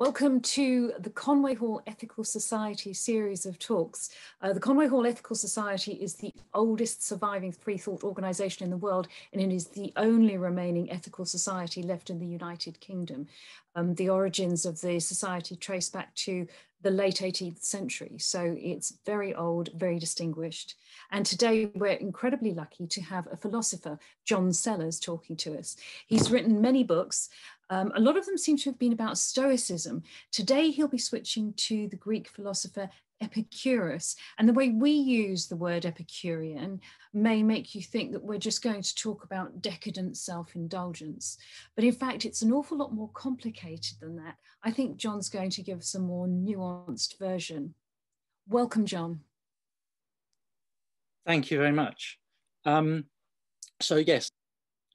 Welcome to the Conway Hall Ethical Society series of talks. Uh, the Conway Hall Ethical Society is the oldest surviving free thought organisation in the world, and it is the only remaining ethical society left in the United Kingdom. Um, the origins of the society trace back to the late 18th century, so it's very old, very distinguished. And today we're incredibly lucky to have a philosopher, John Sellars, talking to us. He's written many books, um, a lot of them seem to have been about Stoicism. Today, he'll be switching to the Greek philosopher Epicurus. And the way we use the word Epicurean may make you think that we're just going to talk about decadent self indulgence. But in fact, it's an awful lot more complicated than that. I think John's going to give us a more nuanced version. Welcome, John. Thank you very much. Um, so, yes,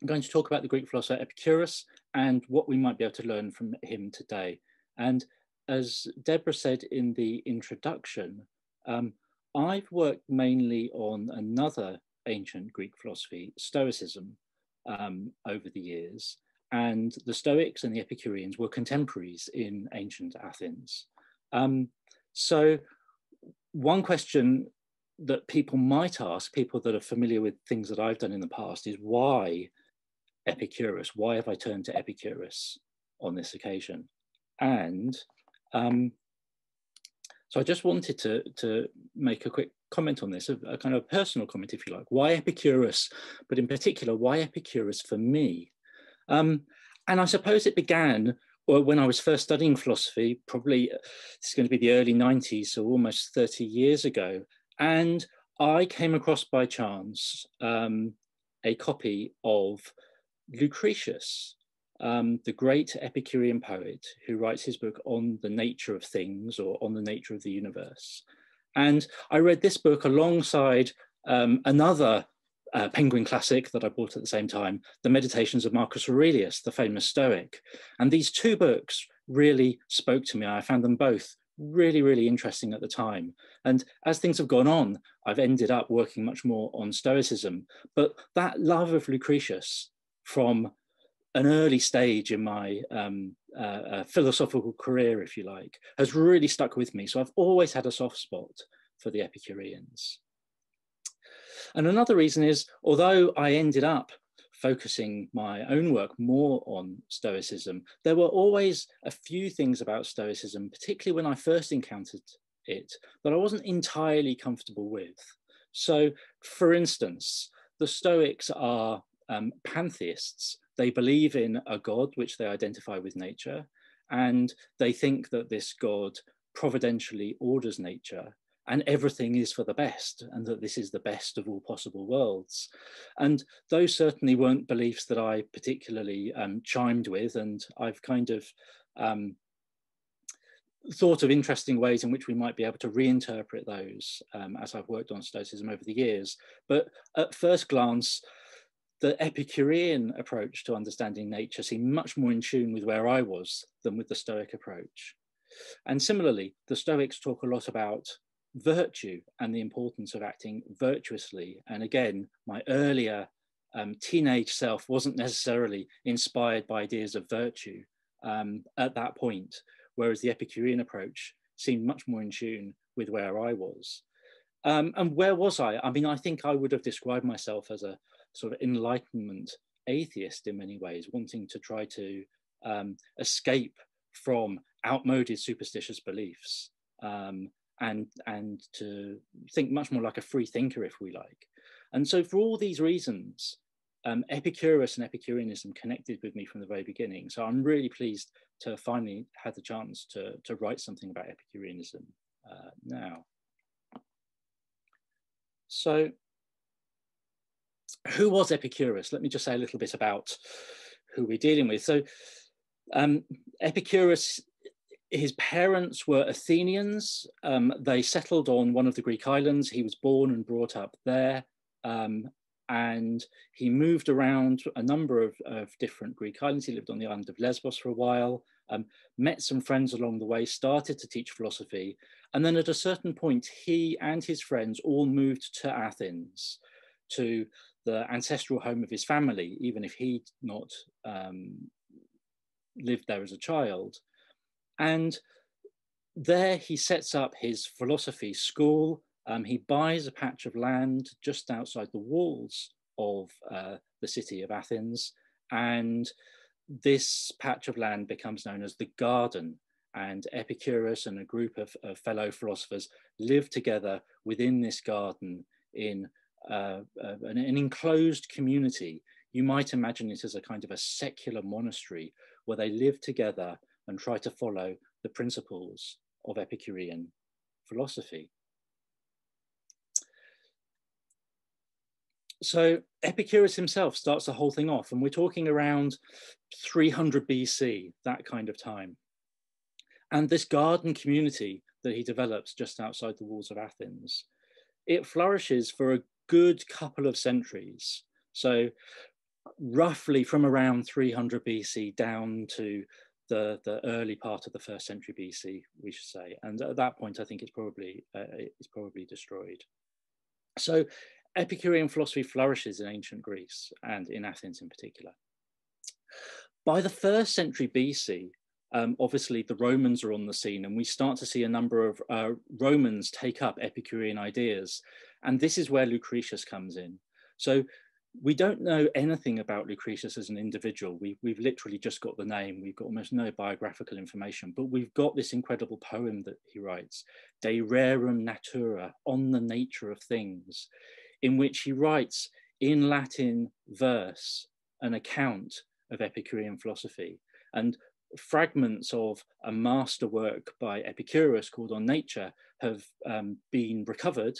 I'm going to talk about the Greek philosopher Epicurus and what we might be able to learn from him today. And as Deborah said in the introduction, um, I've worked mainly on another ancient Greek philosophy, Stoicism, um, over the years. And the Stoics and the Epicureans were contemporaries in ancient Athens. Um, so, one question that people might ask, people that are familiar with things that I've done in the past, is why Epicurus. Why have I turned to Epicurus on this occasion? And um, so I just wanted to, to make a quick comment on this, a, a, kind of personal comment, if you like. Why Epicurus, but in particular, why Epicurus for me? Um, and I suppose it began when I was first studying philosophy, probably it's going to be the early 90s, so almost 30 years ago. And I came across by chance um, a copy of Lucretius, um, the great Epicurean poet who writes his book on the nature of things or on the nature of the universe. And I read this book alongside um, another uh, Penguin classic that I bought at the same time, The Meditations of Marcus Aurelius, the famous Stoic. And these two books really spoke to me. I found them both really, really interesting at the time. And as things have gone on, I've ended up working much more on Stoicism. But that love of Lucretius from an early stage in my um, uh, uh, philosophical career, if you like, has really stuck with me. So I've always had a soft spot for the Epicureans. And another reason is, although I ended up focusing my own work more on Stoicism, there were always a few things about Stoicism, particularly when I first encountered it, that I wasn't entirely comfortable with. So, for instance, the Stoics are um, pantheists. They believe in a God which they identify with nature, and they think that this God providentially orders nature and everything is for the best and that this is the best of all possible worlds. And those certainly weren't beliefs that I particularly um, chimed with, and I've kind of um, thought of interesting ways in which we might be able to reinterpret those um, as I've worked on Stoicism over the years. But at first glance, the Epicurean approach to understanding nature seemed much more in tune with where I was than with the Stoic approach. And similarly, the Stoics talk a lot about virtue and the importance of acting virtuously. And again, my earlier um, teenage self wasn't necessarily inspired by ideas of virtue um, at that point, whereas the Epicurean approach seemed much more in tune with where I was. Um, and where was I? I mean, I think I would have described myself as a sort of enlightenment atheist in many ways, wanting to try to um, escape from outmoded superstitious beliefs um, and, and to think much more like a free thinker, if we like. And so, for all these reasons, um, Epicurus and Epicureanism connected with me from the very beginning. So, I'm really pleased to finally had the chance to, to write something about Epicureanism uh, now. So, who was Epicurus? Let me just say a little bit about who we're dealing with. So um, Epicurus, his parents were Athenians. Um, they settled on one of the Greek islands. He was born and brought up there. Um, and he moved around a number of, of, different Greek islands. He lived on the island of Lesbos for a while, um, met some friends along the way, started to teach philosophy. And then at a certain point, he and his friends all moved to Athens to the ancestral home of his family, even if he'd not um, lived there as a child. And there he sets up his philosophy school. Um, he buys a patch of land just outside the walls of uh, the city of Athens. And this patch of land becomes known as the garden. And Epicurus and a group of, of fellow philosophers live together within this garden in uh, uh, an, an enclosed community. You might imagine it as a kind of a secular monastery where they live together and try to follow the principles of Epicurean philosophy. So Epicurus himself starts the whole thing off, and we're talking around 300 BC, that kind of time. And this garden community that he develops just outside the walls of Athens, it flourishes for a good couple of centuries. So roughly from around 300 BC down to the, the early part of the first century BC, we should say. And at that point, I think it's probably, uh, it's probably destroyed. So Epicurean philosophy flourishes in ancient Greece and in Athens in particular. By the first century BC, um, obviously the Romans are on the scene and we start to see a number of uh, Romans take up Epicurean ideas. And this is where Lucretius comes in. So we don't know anything about Lucretius as an individual. We, we've literally just got the name. We've got almost no biographical information, but we've got this incredible poem that he writes, De Rerum Natura, on the nature of things, in which he writes in Latin verse an account of Epicurean philosophy. And fragments of a masterwork by Epicurus called On Nature have um, been recovered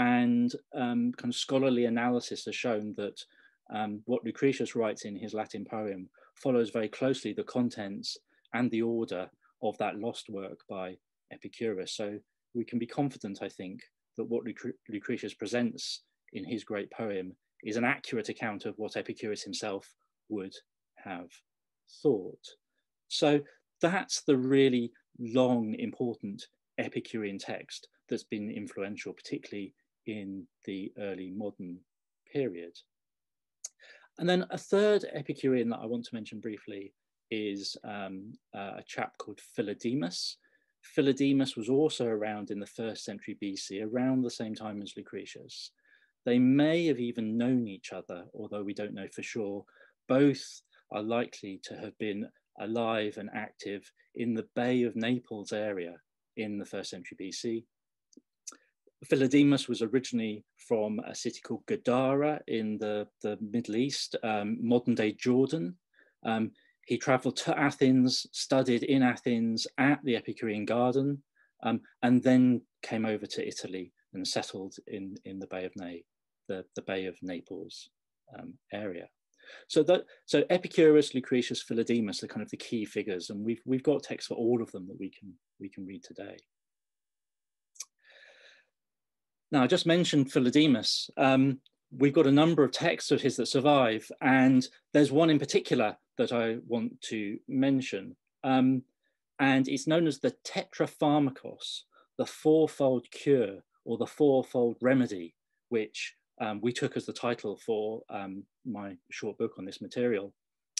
and um, kind of scholarly analysis has shown that um, what Lucretius writes in his Latin poem follows very closely the contents and the order of that lost work by Epicurus. So we can be confident, I think, that what Lucre Lucretius presents in his great poem is an accurate account of what Epicurus himself would have thought. So that's the really long, important Epicurean text that's been influential, particularly in the early modern period. And then a third Epicurean that I want to mention briefly is um, uh, a chap called Philodemus. Philodemus was also around in the first century BC, around the same time as Lucretius. They may have even known each other, although we don't know for sure. Both are likely to have been alive and active in the Bay of Naples area in the first century BC. Philodemus was originally from a city called Gadara in the, the Middle East, um, modern day Jordan. Um, he traveled to Athens, studied in Athens at the Epicurean Garden, um, and then came over to Italy and settled in, in the Bay of Na, the, the Bay of Naples um, area. So that so Epicurus, Lucretius, Philodemus are kind of the key figures, and we've we've got texts for all of them that we can we can read today. Now, I just mentioned Philodemus. Um, we've got a number of texts of his that survive, and there's one in particular that I want to mention. Um, and it's known as the Tetrapharmakos, the fourfold cure or the fourfold remedy, which um, we took as the title for um, my short book on this material.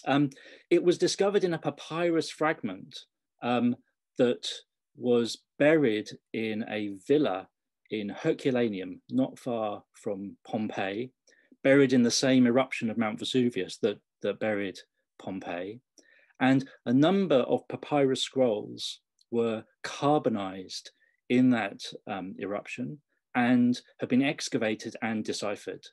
Um, it was discovered in a papyrus fragment um, that was buried in a villa in Herculaneum, not far from Pompeii, buried in the same eruption of Mount Vesuvius that, that buried Pompeii. And a number of papyrus scrolls were carbonized in that um, eruption and have been excavated and deciphered.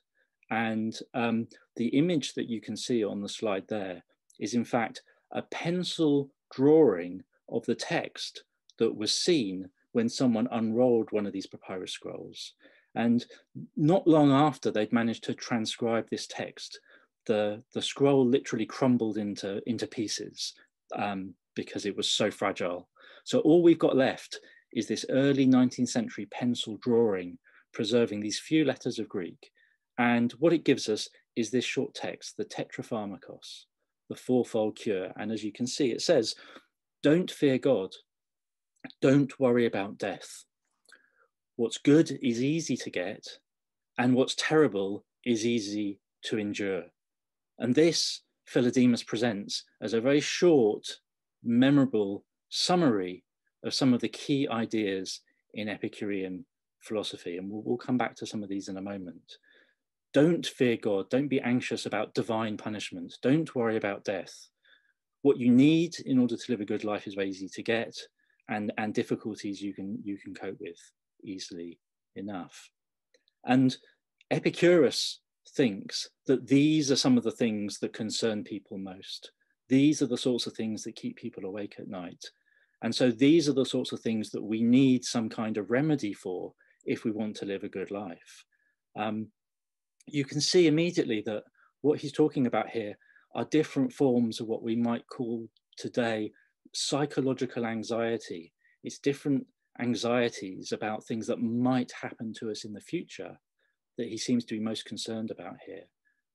And um, the image that you can see on the slide there is in fact a pencil drawing of the text that was seen when someone unrolled one of these papyrus scrolls. And not long after they'd managed to transcribe this text, the, the scroll literally crumbled into, into pieces um, because it was so fragile. So all we've got left is this early 19th century pencil drawing preserving these few letters of Greek. And what it gives us is this short text, the Tetrapharmakos, the fourfold cure. And as you can see, it says, don't fear God, don't worry about death. What's good is easy to get, and what's terrible is easy to endure. And this Philodemus presents as a very short, memorable summary of some of the key ideas in Epicurean philosophy. And we'll, we'll come back to some of these in a moment. Don't fear God. Don't be anxious about divine punishment. Don't worry about death. What you need in order to live a good life is very easy to get, and, and difficulties you can, you can cope with easily enough. And Epicurus thinks that these are some of the things that concern people most. These are the sorts of things that keep people awake at night. And so these are the sorts of things that we need some kind of remedy for if we want to live a good life. Um, you can see immediately that what he's talking about here are different forms of what we might call today psychological anxiety. It's different anxieties about things that might happen to us in the future that he seems to be most concerned about here.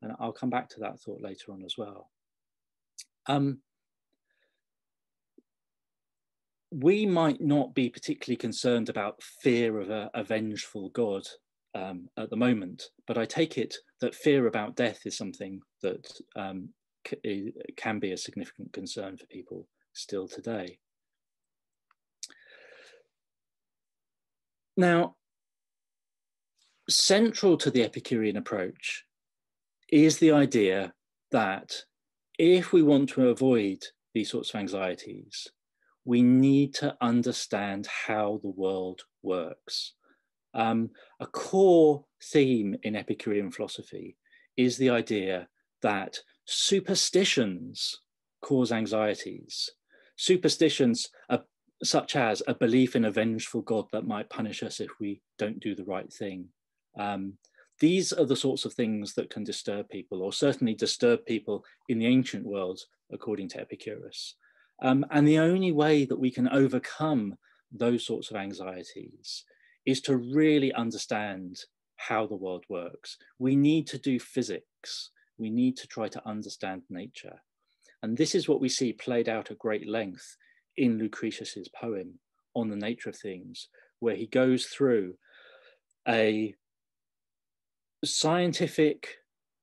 And I'll come back to that thought later on as well. Um, we might not be particularly concerned about fear of a, a vengeful God um, at the moment, but I take it that fear about death is something that um, can be a significant concern for people still today. Now, central to the Epicurean approach is the idea that if we want to avoid these sorts of anxieties, we need to understand how the world works. Um, a core theme in Epicurean philosophy is the idea that superstitions cause anxieties. Superstitions are such as a belief in a vengeful God that might punish us if we don't do the right thing. Um, these are the sorts of things that can disturb people, or certainly disturb people in the ancient world, according to Epicurus. Um, and the only way that we can overcome those sorts of anxieties is to really understand how the world works. We need to do physics. We need to try to understand nature. And this is what we see played out at great length in Lucretius's poem on the nature of things, where he goes through a scientific,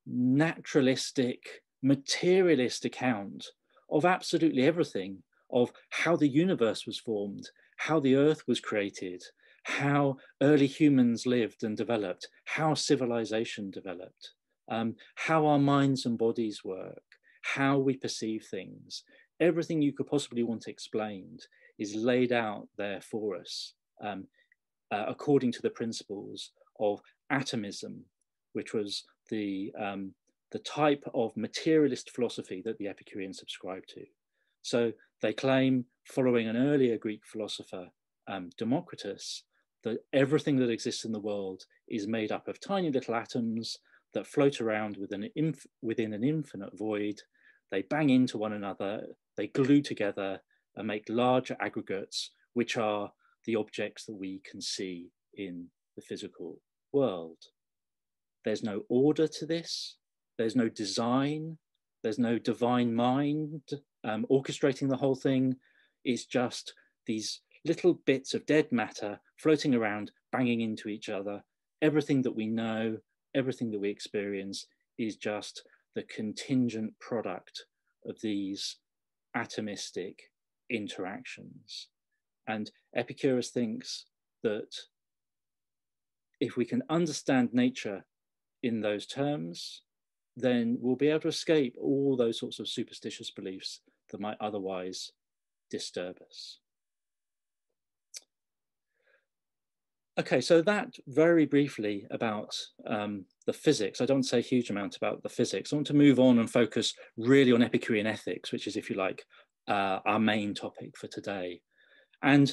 naturalistic, materialist account of absolutely everything of how the universe was formed, how the earth was created, how early humans lived and developed, how civilization developed, um, how our minds and bodies work, how we perceive things. Everything you could possibly want explained is laid out there for us um, uh, according to the principles of atomism, which was the, um, the type of materialist philosophy that the Epicureans subscribed to. So they claim, following an earlier Greek philosopher, um, Democritus, that everything that exists in the world is made up of tiny little atoms that float around within an, within an infinite void. They bang into one another, they glue together and make larger aggregates, which are the objects that we can see in the physical world. There's no order to this, there's no design, there's no divine mind um, orchestrating the whole thing. It's just these little bits of dead matter floating around, banging into each other. Everything that we know, everything that we experience is just the contingent product of these atomistic interactions. And Epicurus thinks that if we can understand nature in those terms, then we'll be able to escape all those sorts of superstitious beliefs that might otherwise disturb us. Okay, so that very briefly about um, the physics. I don't say a huge amount about the physics. I want to move on and focus really on Epicurean ethics, which is, if you like, uh, our main topic for today. And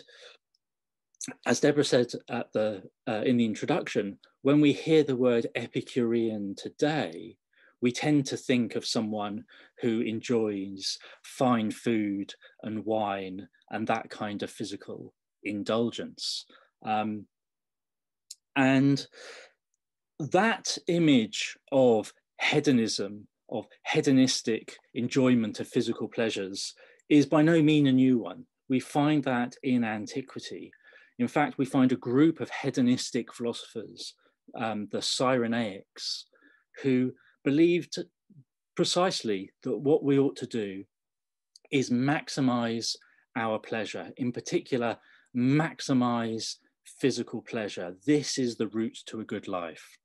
as Deborah said at the, uh, in the introduction, when we hear the word Epicurean today, we tend to think of someone who enjoys fine food and wine and that kind of physical indulgence. Um, and that image of hedonism, of hedonistic enjoyment of physical pleasures, is by no means a new one. We find that in antiquity. In fact, we find a group of hedonistic philosophers, um, the Cyrenaics, who believed precisely that what we ought to do is maximize our pleasure, in particular, maximize physical pleasure. This is the route to a good life.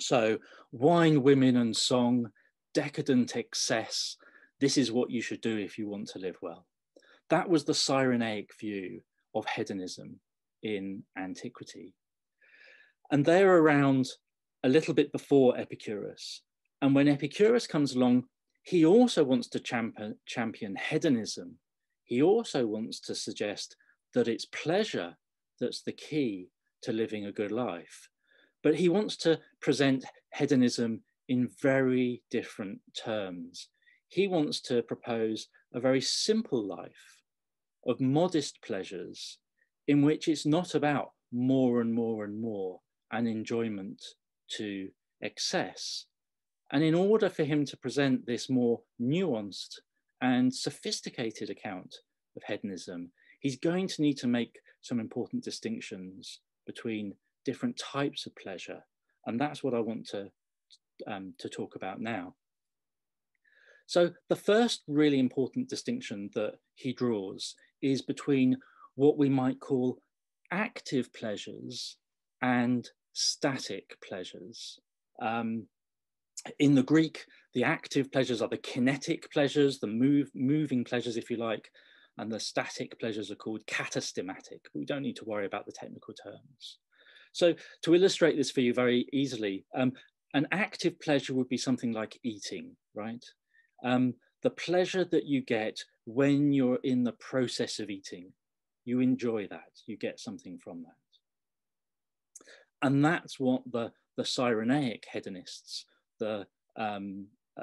So, wine, women, and song, decadent excess. This is what you should do if you want to live well. That was the Cyrenaic view of hedonism in antiquity. And they're around a little bit before Epicurus. And when Epicurus comes along, he also wants to champion, champion hedonism. He also wants to suggest that it's pleasure that's the key to living a good life. But he wants to present hedonism in very different terms. He wants to propose a very simple life of modest pleasures in which it's not about more and more and more and enjoyment to excess. And in order for him to present this more nuanced and sophisticated account of hedonism, he's going to need to make some important distinctions between different types of pleasure. And that's what I want to, um, to talk about now. So the first really important distinction that he draws is between what we might call active pleasures and static pleasures. Um, in the Greek, the active pleasures are the kinetic pleasures, the move, moving pleasures, if you like, and the static pleasures are called katastematic. We don't need to worry about the technical terms. So to illustrate this for you very easily, um, an active pleasure would be something like eating, right? Um, the pleasure that you get when you're in the process of eating, you enjoy that, you get something from that. And that's what the, the Cyrenaic hedonists the, um, uh,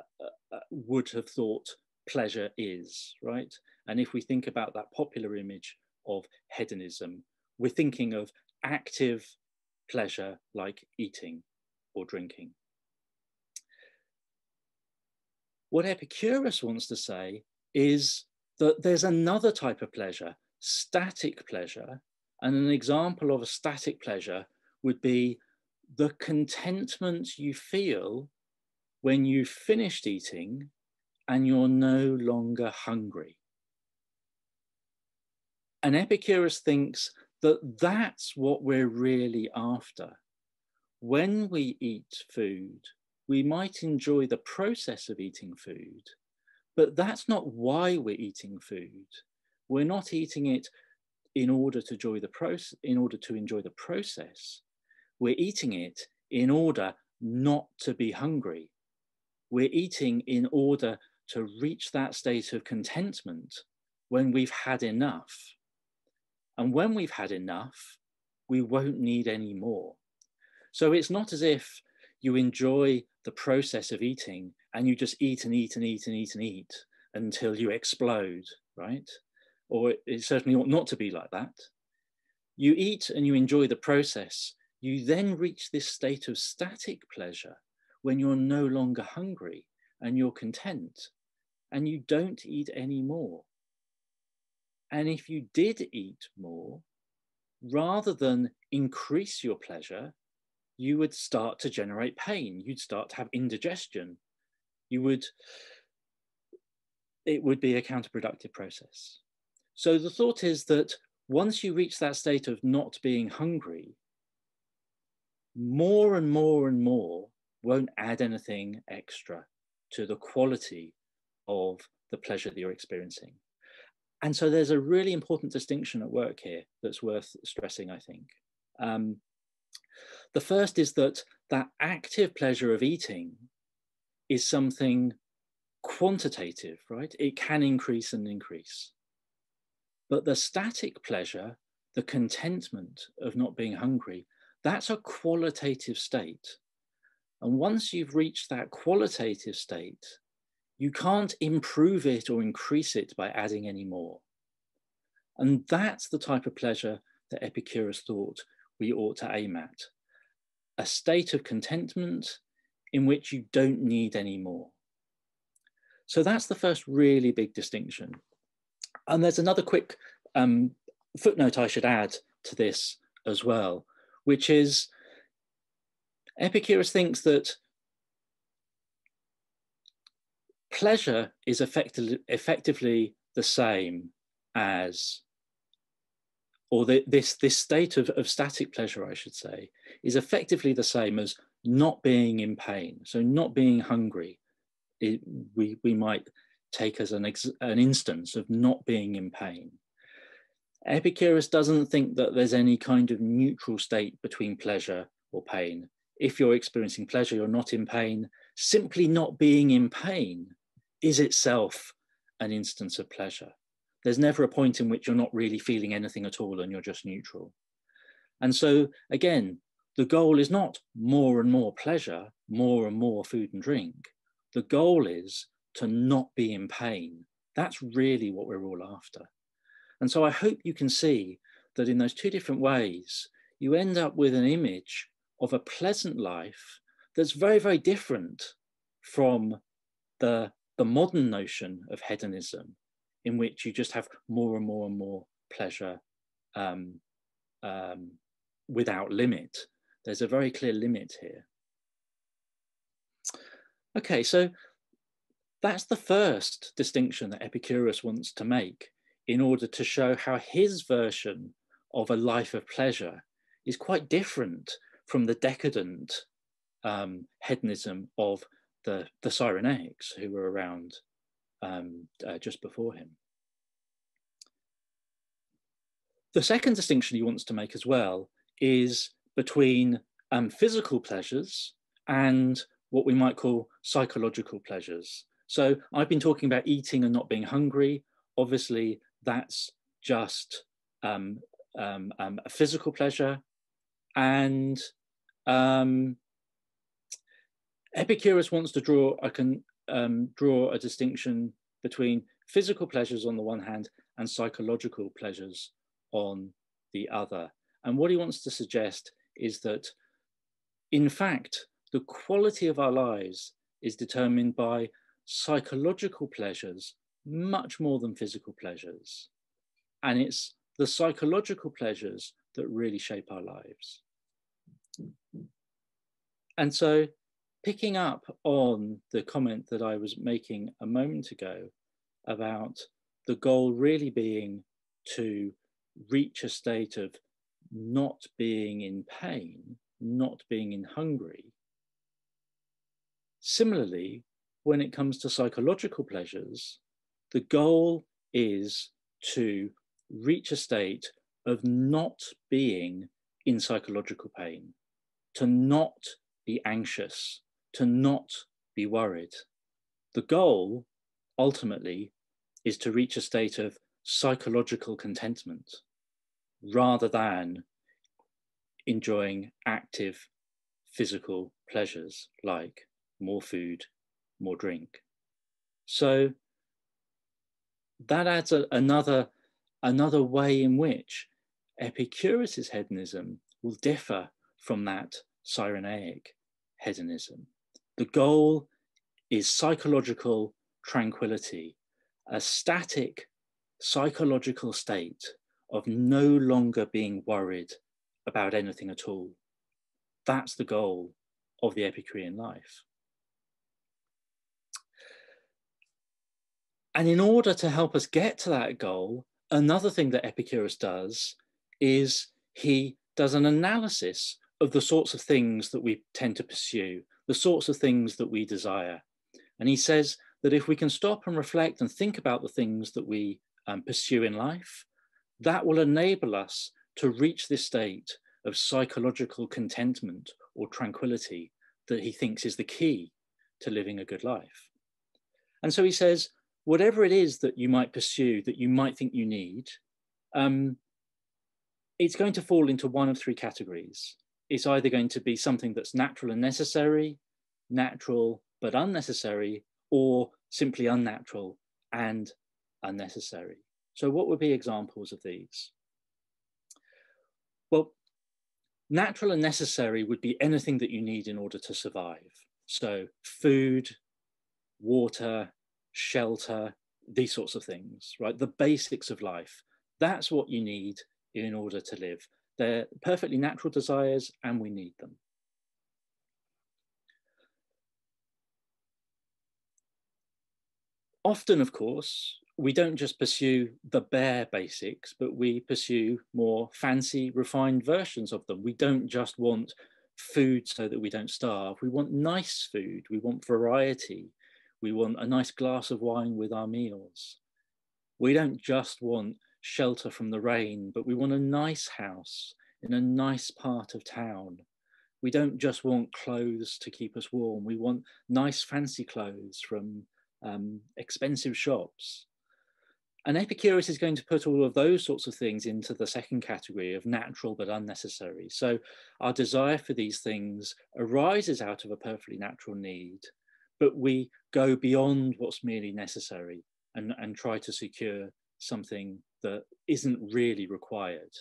uh, would have thought pleasure is, right? And if we think about that popular image of hedonism, we're thinking of active pleasure like eating or drinking. What Epicurus wants to say is that there's another type of pleasure, static pleasure, and an example of a static pleasure would be the contentment you feel when you've finished eating and you're no longer hungry. And Epicurus thinks that that's what we're really after. When we eat food, we might enjoy the process of eating food, but that's not why we're eating food. We're not eating it in order to enjoy the process, in order to enjoy the process. We're eating it in order not to be hungry. We're eating in order to reach that state of contentment when we've had enough. And when we've had enough, we won't need any more. So it's not as if you enjoy the process of eating and you just eat and eat and eat and eat and eat until you explode, right? Or it certainly ought not to be like that. You eat and you enjoy the process. You then reach this state of static pleasure when you're no longer hungry and you're content and you don't eat any more. And if you did eat more, rather than increase your pleasure, you would start to generate pain. You'd start to have indigestion. You would, it would be a counterproductive process. So the thought is that once you reach that state of not being hungry, more and more and more won't add anything extra to the quality of the pleasure that you're experiencing. And so there's a really important distinction at work here that's worth stressing, I think. Um, the first is that that active pleasure of eating is something quantitative, right? It can increase and increase. But the static pleasure, the contentment of not being hungry, that's a qualitative state. And once you've reached that qualitative state, you can't improve it or increase it by adding any more. And that's the type of pleasure that Epicurus thought we ought to aim at. A state of contentment in which you don't need any more. So that's the first really big distinction. And there's another quick um, footnote I should add to this as well, which is Epicurus thinks that pleasure is effectively, effectively the same as, or the, this, this state of, of static pleasure, I should say, is effectively the same as not being in pain. So not being hungry, it, we, we might take as an, an instance of not being in pain. Epicurus doesn't think that there's any kind of neutral state between pleasure or pain. If you're experiencing pleasure, you're not in pain. Simply not being in pain is itself an instance of pleasure. There's never a point in which you're not really feeling anything at all and you're just neutral. And so, again, the goal is not more and more pleasure, more and more food and drink. The goal is to not be in pain. That's really what we're all after. And so I hope you can see that in those two different ways, you end up with an image of a pleasant life that's very, very different from the, the modern notion of hedonism, in which you just have more and more and more pleasure um, um, without limit. There's a very clear limit here. Okay, so that's the first distinction that Epicurus wants to make in order to show how his version of a life of pleasure is quite different from the decadent um, hedonism of the, the Cyrenaics who were around um, uh, just before him. The second distinction he wants to make as well is between um, physical pleasures and what we might call psychological pleasures. So I've been talking about eating and not being hungry. Obviously, that's just um, um, um, a physical pleasure. And um, Epicurus wants to draw, I can um, draw a distinction between physical pleasures on the one hand and psychological pleasures on the other. And what he wants to suggest is that, in fact, the quality of our lives is determined by psychological pleasures much more than physical pleasures. And it's the psychological pleasures that really shape our lives. And so, picking up on the comment that I was making a moment ago about the goal really being to reach a state of not being in pain, not being in hungry. Similarly, when it comes to psychological pleasures, the goal is to reach a state of not being in psychological pain, to not be anxious, to not be worried. The goal ultimately is to reach a state of psychological contentment rather than enjoying active physical pleasures like more food, more drink. So that adds a, another, another way in which Epicurus's hedonism will differ from that Cyrenaic hedonism. The goal is psychological tranquility, a static psychological state of no longer being worried about anything at all. That's the goal of the Epicurean life. And in order to help us get to that goal, another thing that Epicurus does is he does an analysis of the sorts of things that we tend to pursue, the sorts of things that we desire. And he says that if we can stop and reflect and think about the things that we um, pursue in life, that will enable us to reach this state of psychological contentment or tranquility that he thinks is the key to living a good life. And so he says, whatever it is that you might pursue that you might think you need, um, it's going to fall into one of three categories. It's either going to be something that's natural and necessary, natural but unnecessary, or simply unnatural and unnecessary. So, what would be examples of these? Well, natural and necessary would be anything that you need in order to survive. So, food, water, shelter, these sorts of things, right? The basics of life. That's what you need in order to live. They're perfectly natural desires and we need them. Often, of course, we don't just pursue the bare basics, but we pursue more fancy, refined versions of them. We don't just want food so that we don't starve. We want nice food. We want variety. We want a nice glass of wine with our meals. We don't just want shelter from the rain, but we want a nice house in a nice part of town. We don't just want clothes to keep us warm. We want nice fancy clothes from um, expensive shops. And Epicurus is going to put all of those sorts of things into the second category of natural but unnecessary. So our desire for these things arises out of a perfectly natural need, but we go beyond what's merely necessary and, and try to secure something that isn't really required.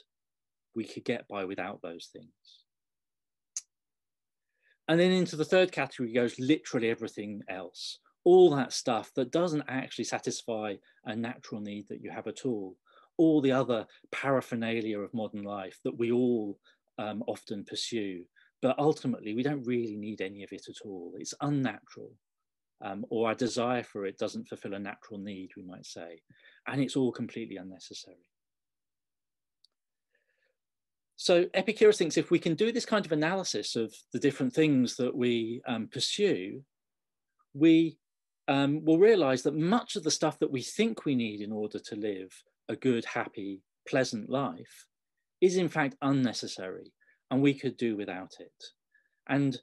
We could get by without those things. And then into the third category goes literally everything else all that stuff that doesn't actually satisfy a natural need that you have at all, all the other paraphernalia of modern life that we all um, often pursue. But ultimately, we don't really need any of it at all. It's unnatural, um, or our desire for it doesn't fulfill a natural need, we might say. And it's all completely unnecessary. So Epicurus thinks if we can do this kind of analysis of the different things that we um, pursue, we um, we'll realize that much of the stuff that we think we need in order to live a good, happy, pleasant life is in fact unnecessary and we could do without it. And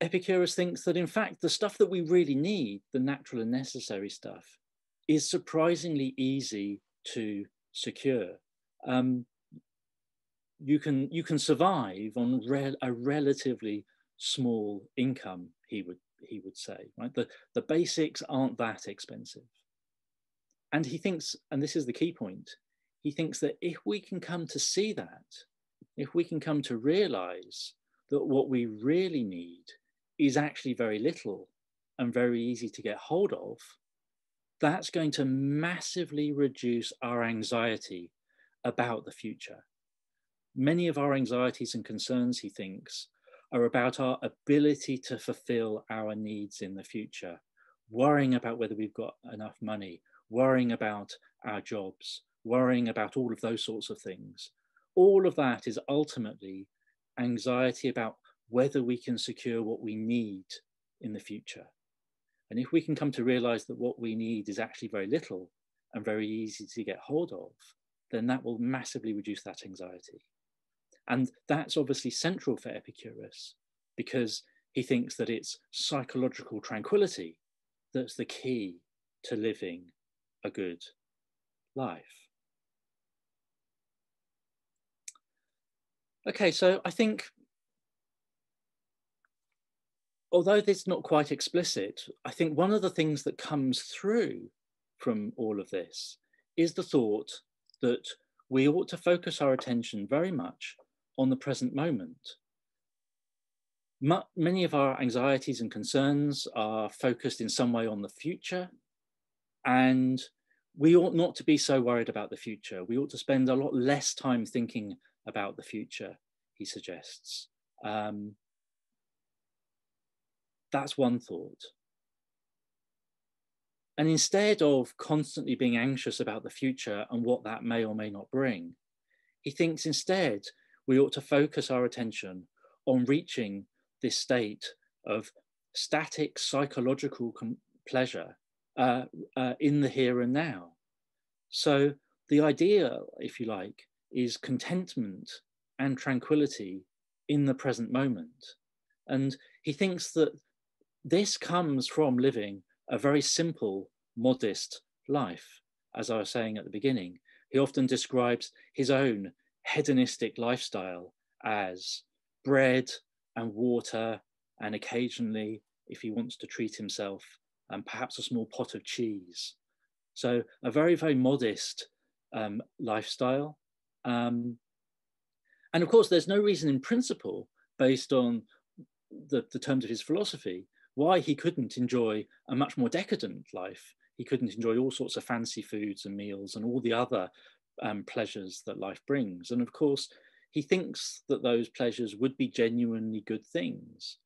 Epicurus thinks that in fact, the stuff that we really need, the natural and necessary stuff, is surprisingly easy to secure. Um, you can you can survive on re a relatively small income, he would he would say, right? The, the basics aren't that expensive. And he thinks, and this is the key point, he thinks that if we can come to see that, if we can come to realize that what we really need is actually very little and very easy to get hold of, that's going to massively reduce our anxiety about the future. Many of our anxieties and concerns, he thinks, are about our ability to fulfill our needs in the future, worrying about whether we've got enough money, worrying about our jobs, worrying about all of those sorts of things. All of that is ultimately anxiety about whether we can secure what we need in the future. And if we can come to realize that what we need is actually very little and very easy to get hold of, then that will massively reduce that anxiety. And that's obviously central for Epicurus because he thinks that it's psychological tranquility that's the key to living a good life. Okay, so I think, although it's not quite explicit, I think one of the things that comes through from all of this is the thought that we ought to focus our attention very much on the present moment. many of our anxieties and concerns are focused in some way on the future, and we ought not to be so worried about the future. We ought to spend a lot less time thinking about the future, he suggests. Um, that's one thought. And instead of constantly being anxious about the future and what that may or may not bring, he thinks instead we ought to focus our attention on reaching this state of static psychological pleasure uh, uh, in the here and now. So the idea, if you like, is contentment and tranquility in the present moment. And he thinks that this comes from living a very simple, modest life. As I was saying at the beginning, he often describes his own hedonistic lifestyle as bread and water, and occasionally, if he wants to treat himself, and perhaps a small pot of cheese. So a very, very modest um, lifestyle. Um, and of course, there's no reason in principle, based on the, the terms of his philosophy, why he couldn't enjoy a much more decadent life. He couldn't enjoy all sorts of fancy foods and meals and all the other um, pleasures that life brings. And of course, he thinks that those pleasures would be genuinely good things.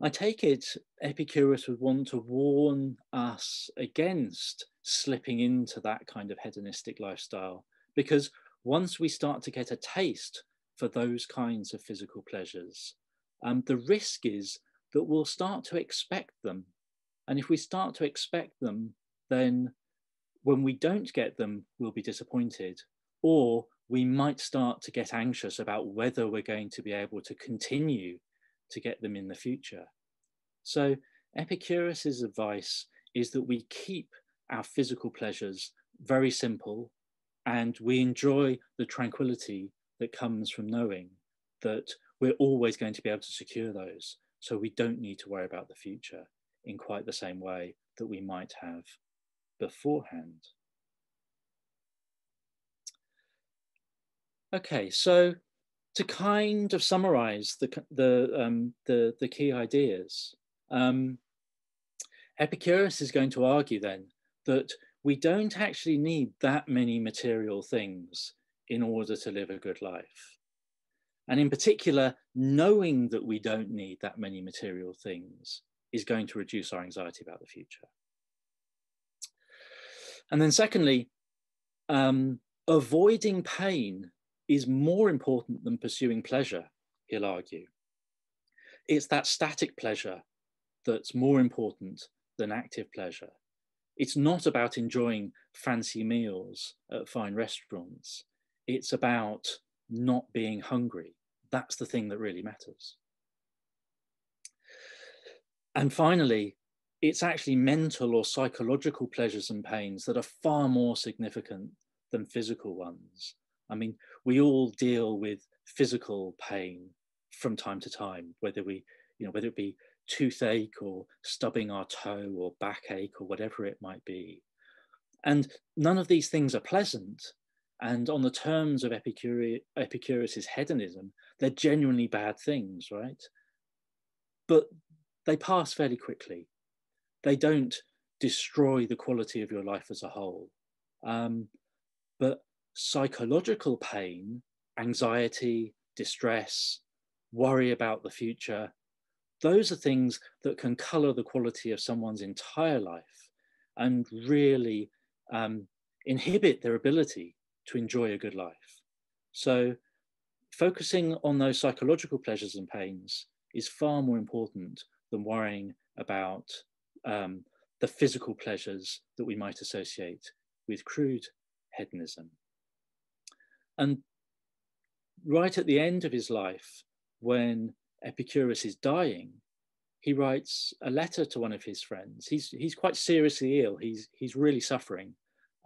I take it Epicurus would want to warn us against slipping into that kind of hedonistic lifestyle because once we start to get a taste for those kinds of physical pleasures, um, the risk is that we'll start to expect them. And if we start to expect them, then when we don't get them, we'll be disappointed. Or we might start to get anxious about whether we're going to be able to continue to get them in the future. So Epicurus's advice is that we keep our physical pleasures very simple and we enjoy the tranquility that comes from knowing that we're always going to be able to secure those. So we don't need to worry about the future in quite the same way that we might have beforehand. Okay, so to kind of summarize the, the, um, the, the key ideas, um, Epicurus is going to argue then that we don't actually need that many material things in order to live a good life. And in particular, knowing that we don't need that many material things is going to reduce our anxiety about the future. And then secondly, um, avoiding pain is more important than pursuing pleasure, he'll argue. It's that static pleasure that's more important than active pleasure. It's not about enjoying fancy meals at fine restaurants. It's about not being hungry. That's the thing that really matters. And finally, it's actually mental or psychological pleasures and pains that are far more significant than physical ones. I mean, we all deal with physical pain from time to time, whether we, you know, whether it be toothache or stubbing our toe or backache or whatever it might be. And none of these things are pleasant. And on the terms of Epicurus, Epicurus's hedonism, they're genuinely bad things, right? But they pass fairly quickly. They don't destroy the quality of your life as a whole. Um, but psychological pain, anxiety, distress, worry about the future, those are things that can color the quality of someone's entire life and really um, inhibit their ability to enjoy a good life. So focusing on those psychological pleasures and pains is far more important than worrying about um, the physical pleasures that we might associate with crude hedonism. And right at the end of his life, when Epicurus is dying, he writes a letter to one of his friends. He's, he's quite seriously ill. He's, he's really suffering.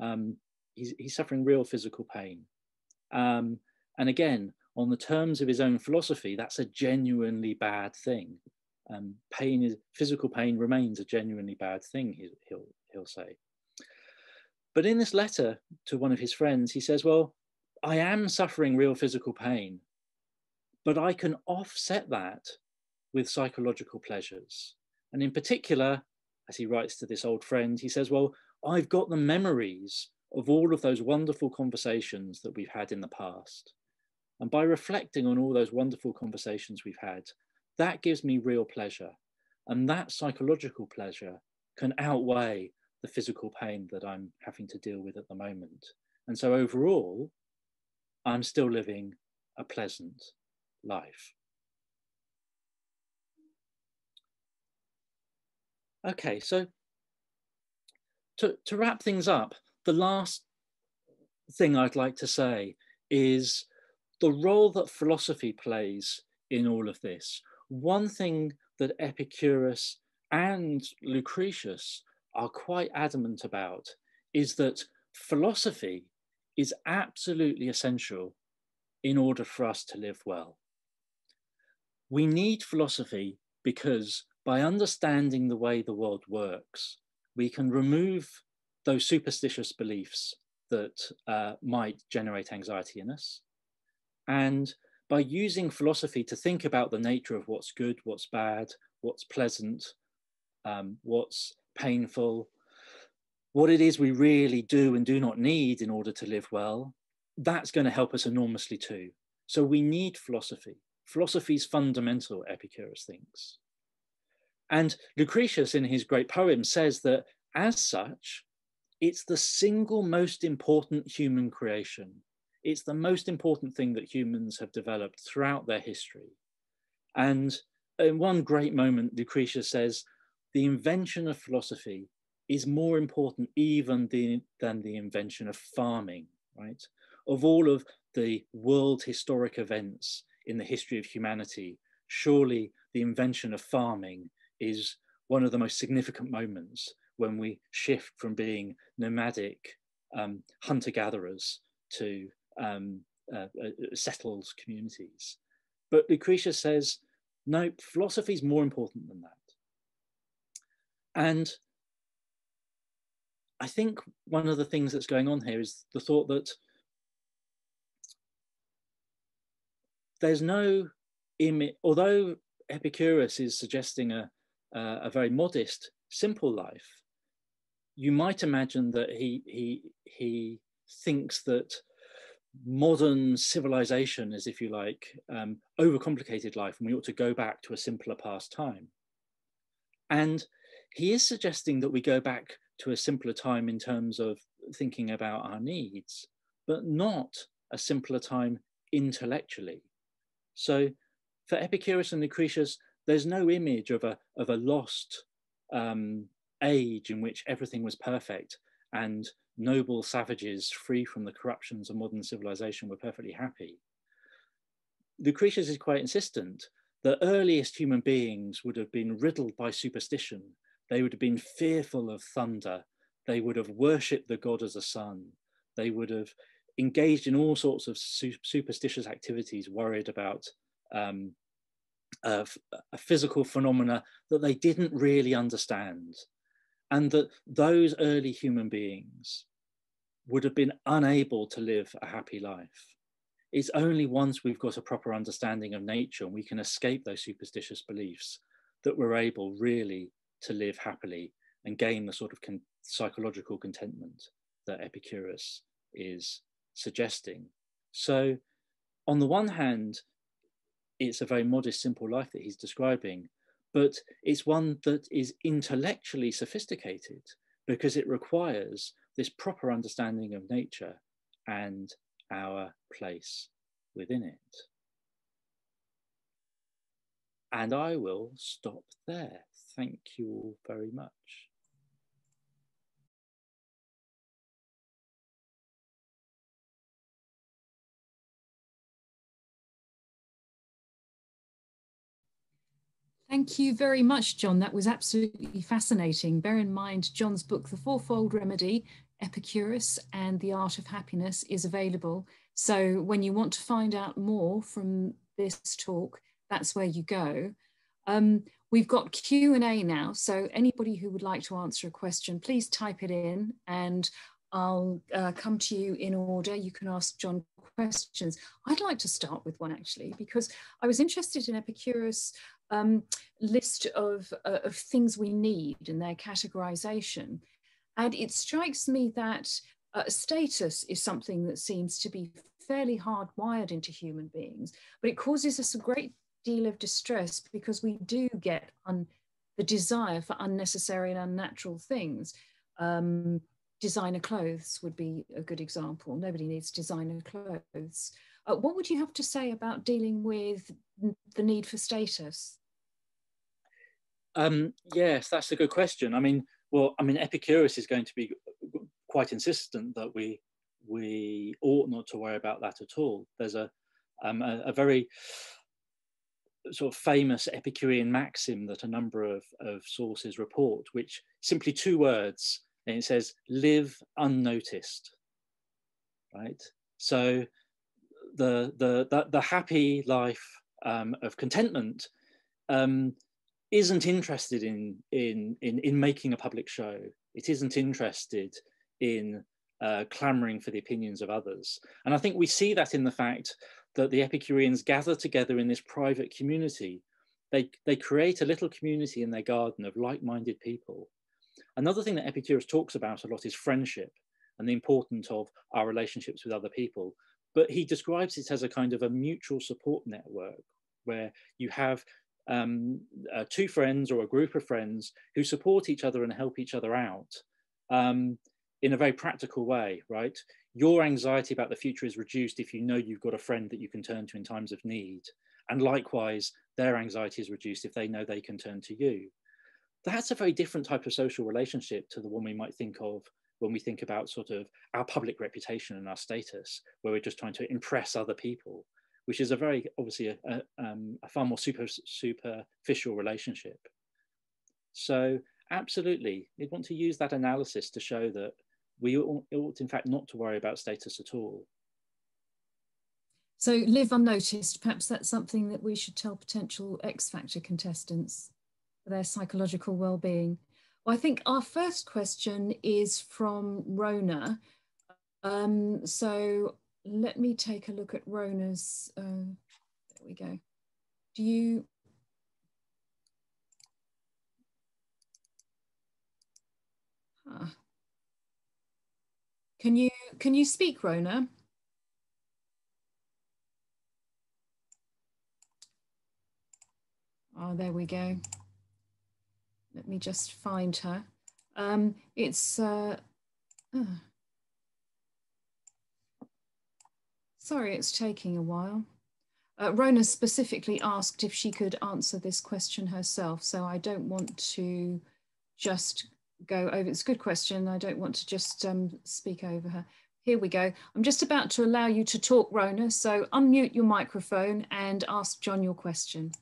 Um, he's, he's suffering real physical pain. Um, and again, on the terms of his own philosophy, that's a genuinely bad thing. Um, pain is physical pain remains a genuinely bad thing. He, he'll he'll say. But in this letter to one of his friends, he says, "Well, I am suffering real physical pain, but I can offset that with psychological pleasures. And in particular, as he writes to this old friend, he says, Well, I've got the memories of all of those wonderful conversations that we've had in the past. And by reflecting on all those wonderful conversations we've had, that gives me real pleasure. And that psychological pleasure can outweigh the physical pain that I'm having to deal with at the moment. And so overall, I'm still living a pleasant life. Okay, so to, to wrap things up, the last thing I'd like to say is the role that philosophy plays in all of this. One thing that Epicurus and Lucretius are quite adamant about is that philosophy is absolutely essential in order for us to live well. We need philosophy because by understanding the way the world works, we can remove those superstitious beliefs that uh, might generate anxiety in us. And by using philosophy to think about the nature of what's good, what's bad, what's pleasant, um, what's painful, what it is we really do and do not need in order to live well, that's going to help us enormously too. So we need philosophy. Philosophy is fundamental, Epicurus thinks. And Lucretius, in his great poem, says that as such, it's the single most important human creation. It's the most important thing that humans have developed throughout their history. And in one great moment, Lucretius says, the invention of philosophy is more important even the, than the invention of farming, right? Of all of the world historic events in the history of humanity, surely the invention of farming is one of the most significant moments when we shift from being nomadic um, hunter-gatherers to um, uh, uh, settled communities. But Lucretius says, no, philosophy is more important than that. And I think one of the things that's going on here is the thought that there's no image, although Epicurus is suggesting a, uh, a very modest, simple life, you might imagine that he, he, he thinks that modern civilization is, if you like, um, overcomplicated life, and we ought to go back to a simpler past time. And he is suggesting that we go back to a simpler time in terms of thinking about our needs, but not a simpler time intellectually. So for Epicurus and Lucretius, there's no image of a, of a lost um, age in which everything was perfect and noble savages free from the corruptions of modern civilization were perfectly happy. Lucretius is quite insistent the earliest human beings would have been riddled by superstition. They would have been fearful of thunder. They would have worshipped the god as a sun. They would have engaged in all sorts of su superstitious activities, worried about um, physical phenomena that they didn't really understand. And that those early human beings would have been unable to live a happy life. It's only once we've got a proper understanding of nature and we can escape those superstitious beliefs that we're able really to live happily and gain the sort of con psychological contentment that Epicurus is suggesting. So, on the one hand, it's a very modest, simple life that he's describing, but it's one that is intellectually sophisticated because it requires this proper understanding of nature and our place within it. And I will stop there. Thank you all very much. Thank you very much, John. That was absolutely fascinating. Bear in mind, John's book, The Fourfold Remedy, Epicurus and the Art of Happiness is available. So when you want to find out more from this talk, that's where you go. Um, we've got Q&A now, so anybody who would like to answer a question, please type it in and I'll uh, come to you in order. You can ask John questions. I'd like to start with one actually, because I was interested in Epicurus' um, list of, uh, of things we need and their categorization. And it strikes me that uh, status is something that seems to be fairly hardwired into human beings, but it causes us a great deal of distress because we do get the desire for unnecessary and unnatural things. Um, designer clothes would be a good example. Nobody needs designer clothes. Uh, what would you have to say about dealing with the need for status? Um, yes, that's a good question. I mean, well, I mean, Epicurus is going to be quite insistent that we we ought not to worry about that at all. There's a um, a, a, very sort of famous Epicurean maxim that a number of, of sources report, which simply two words, and it says, live unnoticed, right? So the, the, the, the happy life um, of contentment um, isn't interested in, in, in, in making a public show. It isn't interested in uh, clamoring for the opinions of others. And I think we see that in the fact that the Epicureans gather together in this private community. They, they create a little community in their garden of like-minded people. Another thing that Epicurus talks about a lot is friendship and the importance of our relationships with other people. But he describes it as a kind of a mutual support network where you have um, uh, two friends or a group of friends who support each other and help each other out um, in a very practical way, right? Your anxiety about the future is reduced if you know you've got a friend that you can turn to in times of need. And likewise, their anxiety is reduced if they know they can turn to you. That's a very different type of social relationship to the one we might think of when we think about sort of our public reputation and our status, where we're just trying to impress other people, which is a very obviously a, a, um, a far more super, superficial relationship. So absolutely, we'd want to use that analysis to show that we ought, in fact not to worry about status at all. So live unnoticed, perhaps that's something that we should tell potential X Factor contestants their psychological well-being. Well, I think our first question is from Rona. Um, so let me take a look at Rona's, uh, there we go. Do you, huh. can you, can you speak, Rona? Oh, there we go. Let me just find her. Um, it's, uh, uh, sorry, it's taking a while. Uh, Rona specifically asked if she could answer this question herself, so I don't want to just go over. It's a good question. I don't want to just um, speak over her. Here we go. I'm just about to allow you to talk, Rona, so unmute your microphone and ask John your question.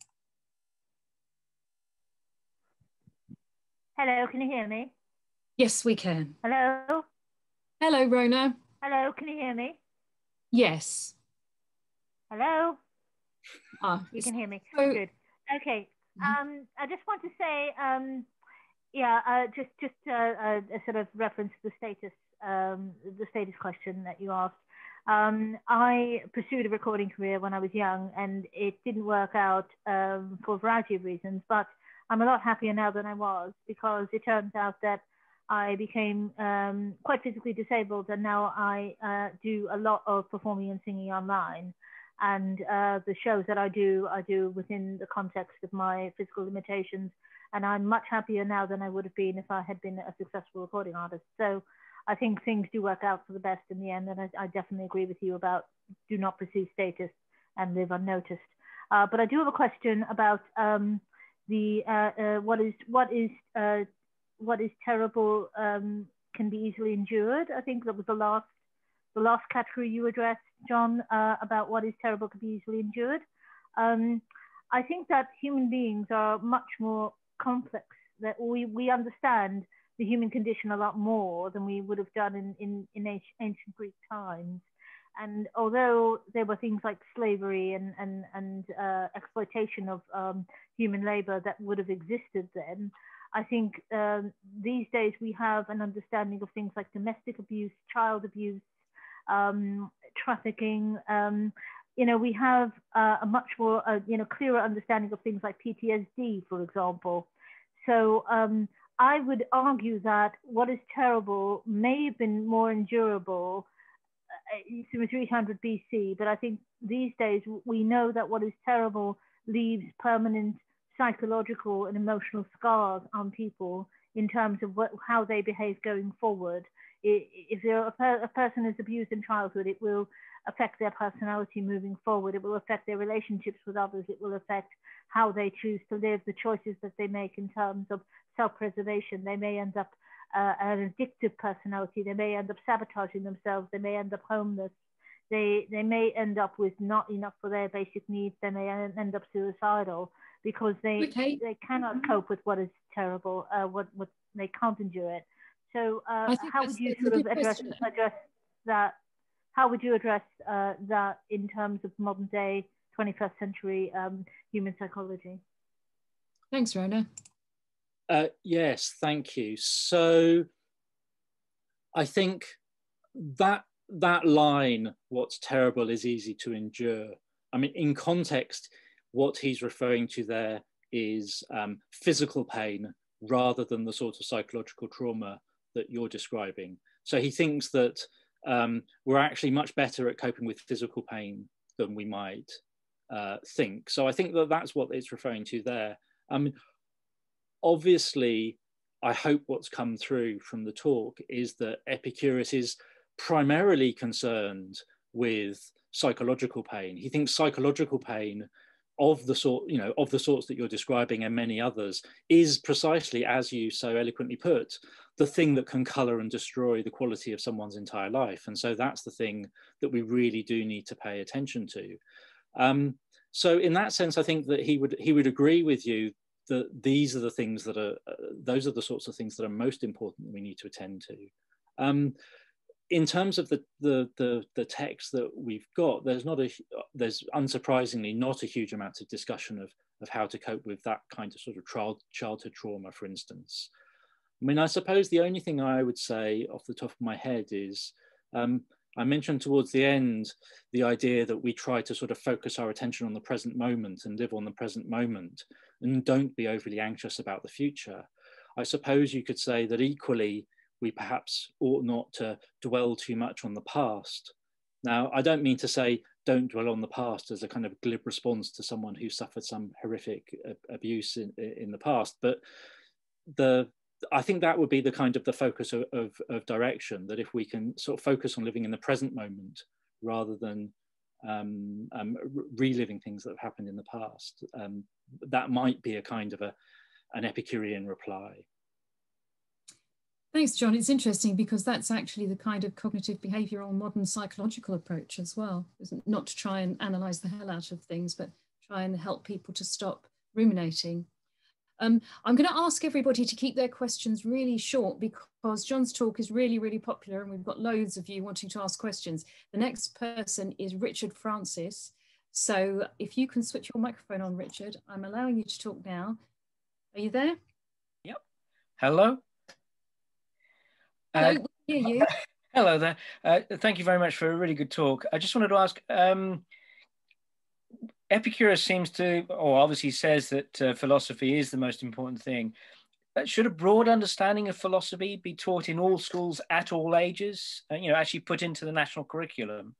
Hello, can you hear me? Yes, we can. Hello? Hello, Rona. Hello, can you hear me? Yes. Hello? Ah, you can hear me. So, Good. Okay. Mm -hmm. Um, I just want to say, um, yeah, uh, just just uh, uh, a sort of reference to the status, um, the status question that you asked. Um, I pursued a recording career when I was young, and it didn't work out um, for a variety of reasons. But I'm a lot happier now than I was because it turns out that I became um, quite physically disabled, and now I uh, do a lot of performing and singing online. And uh, the shows that I do, I do within the context of my physical limitations. And I'm much happier now than I would have been if I had been a successful recording artist. So I think things do work out for the best in the end. And I, I definitely agree with you about do not pursue status and live unnoticed. Uh, but I do have a question about um, the uh, uh, what is what is uh, what is terrible um, can be easily endured. I think that was the last the last category you addressed, John, uh, about what is terrible can be easily endured. Um, I think that human beings are much more complex. That we we understand the human condition a lot more than we would have done in in, in ancient Greek times. And although there were things like slavery and, and, and uh, exploitation of um, human labor that would have existed then, I think um, these days we have an understanding of things like domestic abuse, child abuse, um, trafficking. Um, you know, we have uh, a much more, uh, you know, clearer understanding of things like PTSD, for example. So um, I would argue that what is terrible may have been more endurable Uh, through 300 BC, but I think these days we know that what is terrible leaves permanent psychological and emotional scars on people in terms of what, how they behave going forward. If a, per, a person is abused in childhood, it will affect their personality moving forward. It will affect their relationships with others. It will affect how they choose to live, the choices that they make in terms of self-preservation. They may end up uh, an addictive personality. They may end up sabotaging themselves. They may end up homeless. They, they may end up with not enough for their basic needs. They may end up suicidal because they, okay. they cannot mm-hmm. cope with what is terrible, uh, what, what they can't endure it. So uh, how would you sort of address, address that? How would you address uh, that in terms of modern day 21st century um, human psychology? Thanks, Rona. Uh, yes, thank you. So I think that that line, what's terrible is easy to endure. I mean, in context, what he's referring to there is um, physical pain rather than the sort of psychological trauma that you're describing. So he thinks that um, we're actually much better at coping with physical pain than we might uh, think. So I think that that's what it's referring to there. Mean, obviously, I hope what's come through from the talk is that Epicurus is primarily concerned with psychological pain. He thinks psychological pain of the sort, you know, of the sorts that you're describing and many others is precisely, as you so eloquently put, the thing that can color and destroy the quality of someone's entire life. And so that's the thing that we really do need to pay attention to. Um, so in that sense, I think that he would he would agree with you that these are the things that are uh, those are the sorts of things that are most important that we need to attend to. Um, in terms of the, the, the the text that we've got, there's not a there's unsurprisingly not a huge amount of discussion of of how to cope with that kind of sort of child, childhood trauma, for instance. I mean, I suppose the only thing I would say off the top of my head is um, I mentioned towards the end the idea that we try to sort of focus our attention on the present moment and live on the present moment and don't be overly anxious about the future. I suppose you could say that equally we perhaps ought not to dwell too much on the past. Now, I don't mean to say don't dwell on the past as a kind of glib response to someone who suffered some horrific abuse in, in the past, but the I think that would be the kind of the focus of, of, of, direction that if we can sort of focus on living in the present moment rather than um, um, reliving things that have happened in the past, um, that might be a kind of a, an Epicurean reply. Thanks, John. It's interesting because that's actually the kind of cognitive behavioral modern psychological approach as well. is Not to try and analyze the hell out of things, but try and help people to stop ruminating um, I'm going to ask everybody to keep their questions really short because John's talk is really, really popular and we've got loads of you wanting to ask questions. The next person is Richard Francis. So if you can switch your microphone on, Richard, I'm allowing you to talk now. Are you there? Yep. Hello. Hello, uh, hear you. Hello there. Uh, thank you very much for a really good talk. I just wanted to ask, um, Epicurus seems to, or obviously says that uh, philosophy is the most important thing. Uh, should a broad understanding of philosophy be taught in all schools at all ages? Uh, you know, actually put into the national curriculum.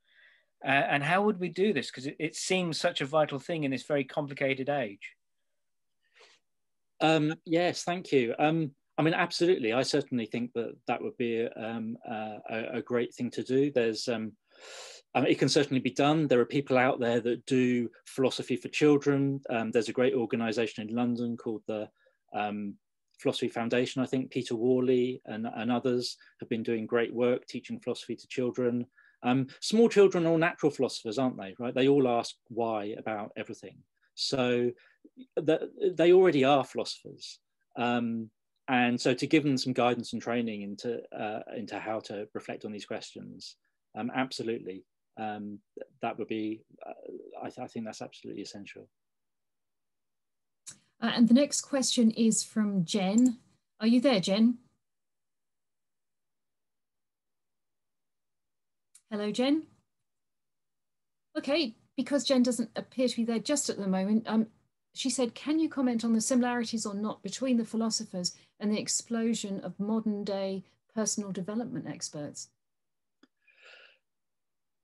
Uh, and how would we do this? Because it, it, seems such a vital thing in this very complicated age. Um, yes, thank you. Um, I mean, absolutely. I certainly think that that would be um, uh, a, a, great thing to do. There's um, it can certainly be done. There are people out there that do philosophy for children. Um, there's a great organisation in London called the um, Philosophy Foundation. I think Peter Worley and, and, others have been doing great work teaching philosophy to children. Um, small children are all natural philosophers, aren't they? Right? They all ask why about everything. So the, they already are philosophers. Um, and so to give them some guidance and training into, uh, into how to reflect on these questions, um, absolutely um, that would be, uh, I, th I, think that's absolutely essential. Uh, and the next question is from Jen. Are you there, Jen? Hello, Jen. Okay, because Jen doesn't appear to be there just at the moment, um, she said, can you comment on the similarities or not between the philosophers and the explosion of modern day personal development experts?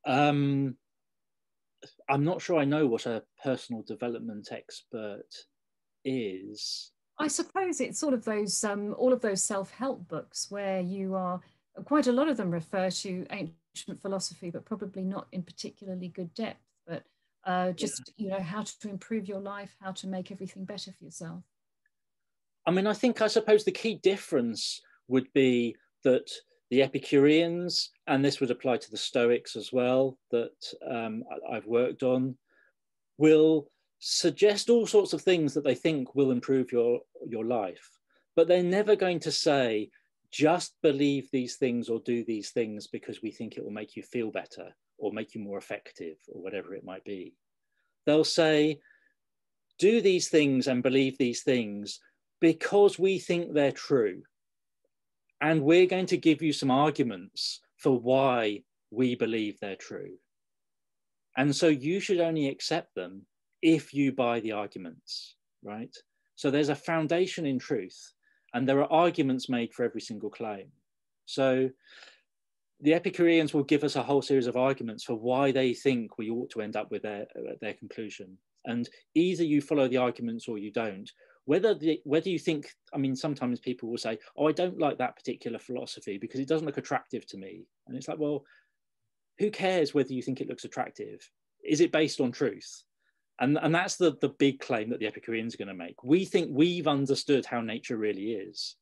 Um, I'm not sure I know what a personal development expert is. I suppose it's sort of those um, all of those self-help books where you are quite a lot of them refer to ancient philosophy, but probably not in particularly good depth. But uh, just yeah. you know how to improve your life, how to make everything better for yourself. I mean, I think I suppose the key difference would be that the Epicureans, and this would apply to the Stoics as well, that um, I've worked on, will suggest all sorts of things that they think will improve your, your life. But they're never going to say, just believe these things or do these things because we think it will make you feel better or make you more effective or whatever it might be. They'll say, do these things and believe these things because we think they're true and we're going to give you some arguments for why we believe they're true. And so you should only accept them if you buy the arguments, right? So there's a foundation in truth, and there are arguments made for every single claim. So the Epicureans will give us a whole series of arguments for why they think we ought to end up with their, their conclusion. And either you follow the arguments or you don't. Whether, the, whether you think, I mean, sometimes people will say, oh, I don't like that particular philosophy because it doesn't look attractive to me. And it's like, well, who cares whether you think it looks attractive? Is it based on truth? And, and that's the, the big claim that the Epicureans are going to make. We think we've understood how nature really is.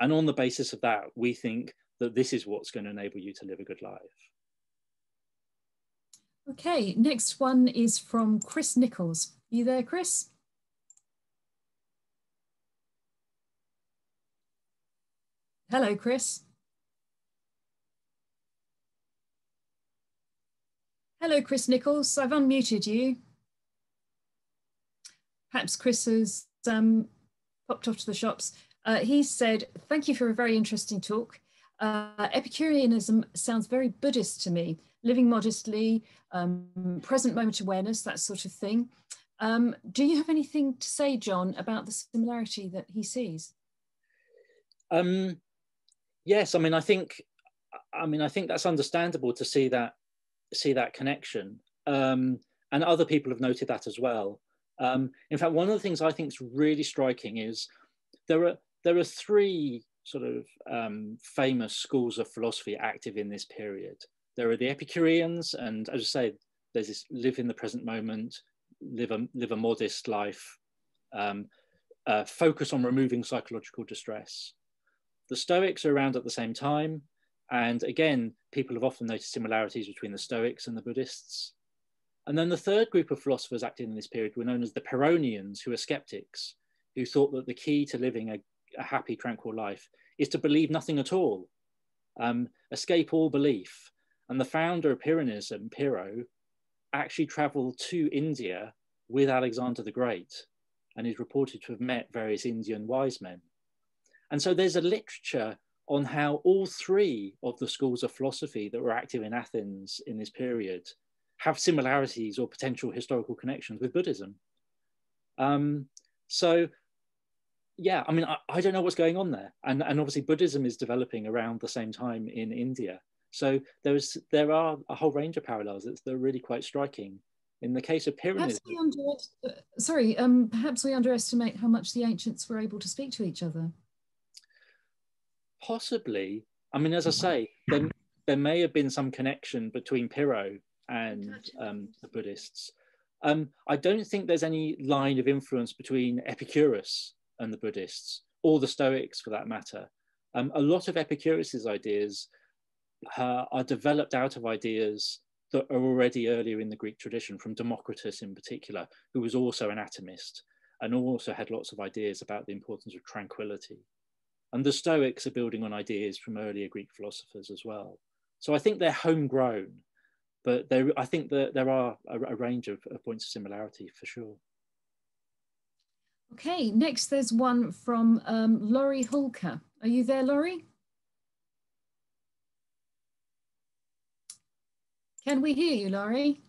And on the basis of that, we think that this is what's going to enable you to live a good life. Okay, next one is from Chris Nichols. Are you there, Chris? Hello, Chris. Hello, Chris Nichols. I've unmuted you. Perhaps Chris has um, popped off to the shops. Uh, he said, thank you for a very interesting talk. Uh, Epicureanism sounds very Buddhist to me, living modestly, um, present moment awareness, that sort of thing. Um, do you have anything to say, John, about the similarity that he sees? Um, yes, I mean, I think, I mean, I think that's understandable to see that see that connection. Um, and other people have noted that as well. Um, in fact, one of the things I think is really striking is there are there are three sort of um, famous schools of philosophy active in this period. There are the Epicureans, and as I say, there's this live in the present moment, live a live a modest life, um, uh, focus on removing psychological distress. The Stoics are around at the same time. And again, people have often noticed similarities between the Stoics and the Buddhists. And then the third group of philosophers acting in this period were known as the Pyrrhonians, who are skeptics, who thought that the key to living a, a happy, tranquil life is to believe nothing at all, um, escape all belief. And the founder of Pyrrhonism, Pyrrho, actually traveled to India with Alexander the Great and is reported to have met various Indian wise men. And so there's a literature on how all three of the schools of philosophy that were active in Athens in this period have similarities or potential historical connections with Buddhism. Um, so, yeah, I mean, I, I, don't know what's going on there, and and obviously Buddhism is developing around the same time in India. So there is there are a whole range of parallels that are really quite striking. In the case of Pyrrhonism, uh, sorry, um, perhaps we underestimate how much the ancients were able to speak to each other possibly, I mean, as I say, there, there may have been some connection between Pyrrho and um, the Buddhists. Um, I don't think there's any line of influence between Epicurus and the Buddhists, or the Stoics for that matter. Um, a lot of Epicurus's ideas uh, are developed out of ideas that are already earlier in the Greek tradition, from Democritus in particular, who was also an atomist and also had lots of ideas about the importance of tranquility. And the Stoics are building on ideas from earlier Greek philosophers as well. So I think they're homegrown, but I think that there are a, a range of, of points of similarity for sure. Okay, next there's one from um, Laurie Hulker. Are you there, Laurie? Can we hear you, Laurie?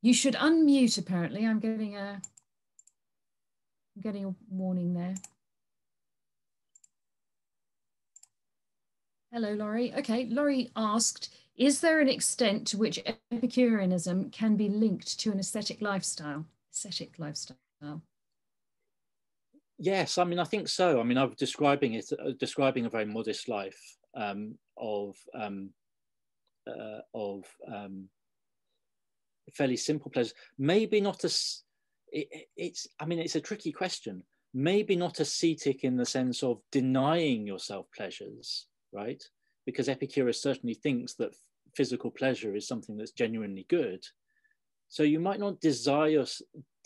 You should unmute, apparently. I'm getting a Getting a warning there. Hello, Laurie. Okay, Laurie asked, is there an extent to which Epicureanism can be linked to an aesthetic lifestyle? Aesthetic lifestyle. Yes, I mean, I think so. I mean, I'm describing it, uh, describing a very modest life um, of um, uh, of um, fairly simple pleasures. Maybe not as it, it's, I mean, it's a tricky question. Maybe not ascetic in the sense of denying yourself pleasures, right? Because Epicurus certainly thinks that physical pleasure is something that's genuinely good. So you might not desire,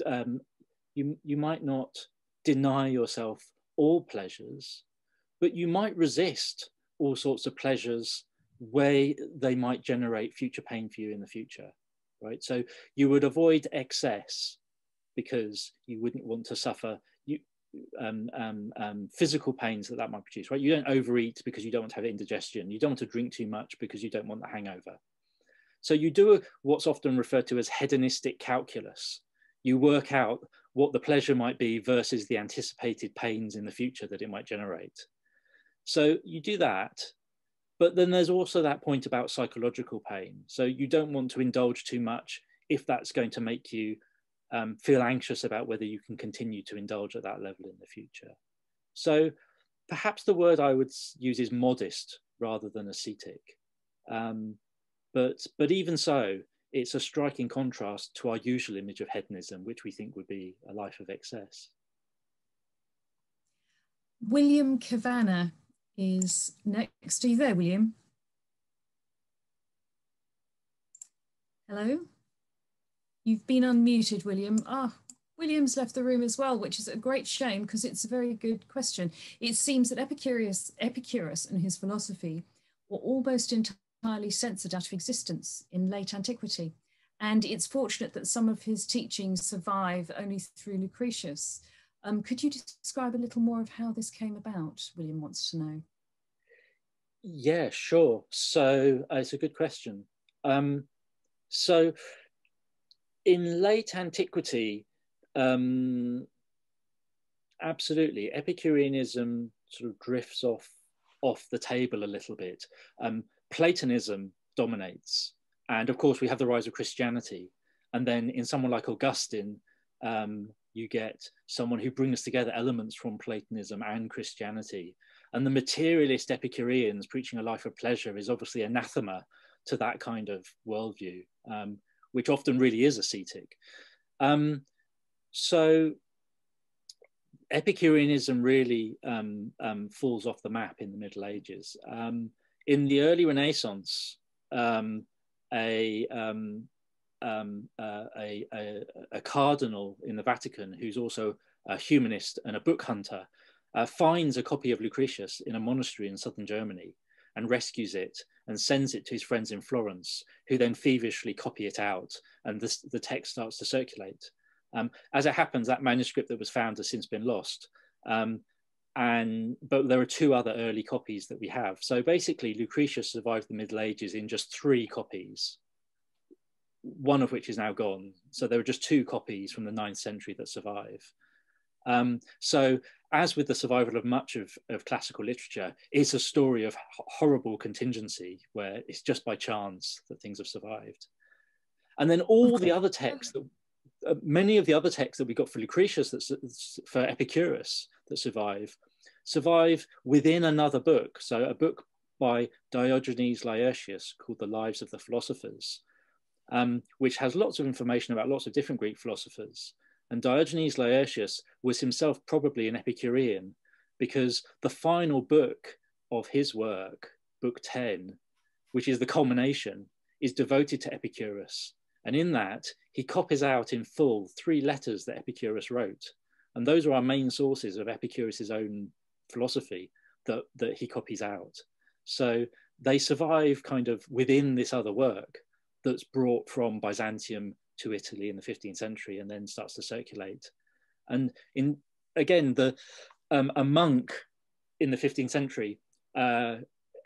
um, you, you might not deny yourself all pleasures, but you might resist all sorts of pleasures where they might generate future pain for you in the future, right? So you would avoid excess because you wouldn't want to suffer you, um, um, um, physical pains that that might produce, right? You don't overeat because you don't want to have indigestion. You don't want to drink too much because you don't want the hangover. So you do what's often referred to as hedonistic calculus. You work out what the pleasure might be versus the anticipated pains in the future that it might generate. So you do that, but then there's also that point about psychological pain. So you don't want to indulge too much if that's going to make you um, feel anxious about whether you can continue to indulge at that level in the future. So perhaps the word I would use is modest rather than ascetic. Um, but, but even so, it's a striking contrast to our usual image of hedonism, which we think would be a life of excess. William Kavanagh is next. Are you there, William? Hello? You've been unmuted, William. Ah, William's left the room as well, which is a great shame because it's a very good question. It seems that Epicurus, Epicurus and his philosophy were almost entirely censored out of existence in late antiquity. And it's fortunate that some of his teachings survive only through Lucretius. Um, could you describe a little more of how this came about? William wants to know. Yeah, sure. So uh, it's a good question. Um, so in late antiquity, um, absolutely, Epicureanism sort of drifts off off the table a little bit. Um, Platonism dominates, and of course we have the rise of Christianity. And then in someone like Augustine, um, you get someone who brings together elements from Platonism and Christianity. And the materialist Epicureans preaching a life of pleasure is obviously anathema to that kind of worldview. Um, which often really is ascetic. Um, so Epicureanism really um, um, falls off the map in the Middle Ages. Um, in the early Renaissance, um, a, um, uh, a, a, a, cardinal in the Vatican, who's also a humanist and a book hunter, uh, finds a copy of Lucretius in a monastery in southern Germany and rescues it and sends it to his friends in Florence, who then feverishly copy it out, and the text starts to circulate. Um, as it happens, that manuscript that was found has since been lost. Um, and but there are two other early copies that we have. So basically, Lucretius survived the Middle Ages in just three copies, one of which is now gone. So there are just two copies from the ninth century that survive. Um, so as with the survival of much of, of classical literature, it's a story of horrible contingency where it's just by chance that things have survived. And then all the other texts, that, uh, many of the other texts that we got for Lucretius, that's, for Epicurus that survive, survive within another book. So a book by Diogenes Laertius called The Lives of the Philosophers, um, which has lots of information about lots of different Greek philosophers. And Diogenes Laertius was himself probably an Epicurean because the final book of his work, Book 10, which is the culmination, is devoted to Epicurus. And in that, he copies out in full three letters that Epicurus wrote. And those are our main sources of Epicurus's own philosophy that, that he copies out. So they survive kind of within this other work that's brought from Byzantium to Italy in the 15th century and then starts to circulate. And in again, the um, a monk in the 15th century uh,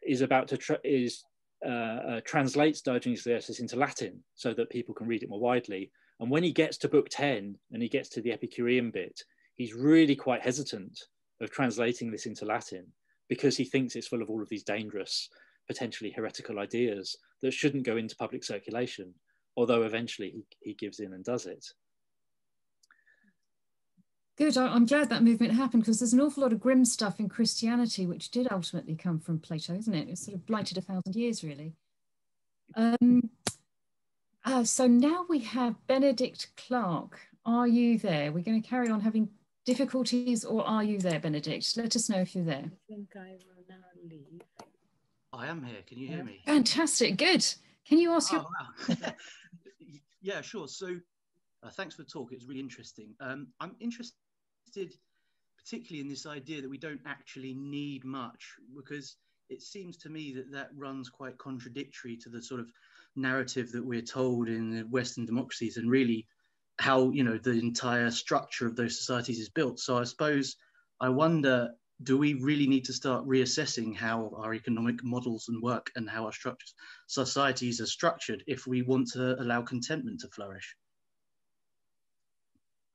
is about to tra- is uh, uh, translates Diogenes Laertius into Latin so that people can read it more widely. And when he gets to book 10 and he gets to the Epicurean bit, he's really quite hesitant of translating this into Latin because he thinks it's full of all of these dangerous, potentially heretical ideas that shouldn't go into public circulation although eventually he, he gives in and does it. Good. I'm glad that movement happened because there's an awful lot of grim stuff in Christianity, which did ultimately come from Plato, isn't it? It's sort of blighted a thousand years, really. Um, uh, so now we have Benedict Clark. Are you there? We're going to carry on having difficulties, or are you there, Benedict? Let us know if you're there. I think I will now leave. I am here. Can you hear me? Fantastic. Good. Can you ask oh, your? Wow. yeah, sure. So, uh, thanks for the talk. It was really interesting. Um, I'm interested, particularly in this idea that we don't actually need much, because it seems to me that that runs quite contradictory to the sort of narrative that we're told in the Western democracies, and really how you know the entire structure of those societies is built. So, I suppose I wonder do we really need to start reassessing how our economic models and work and how our structures, societies are structured if we want to allow contentment to flourish?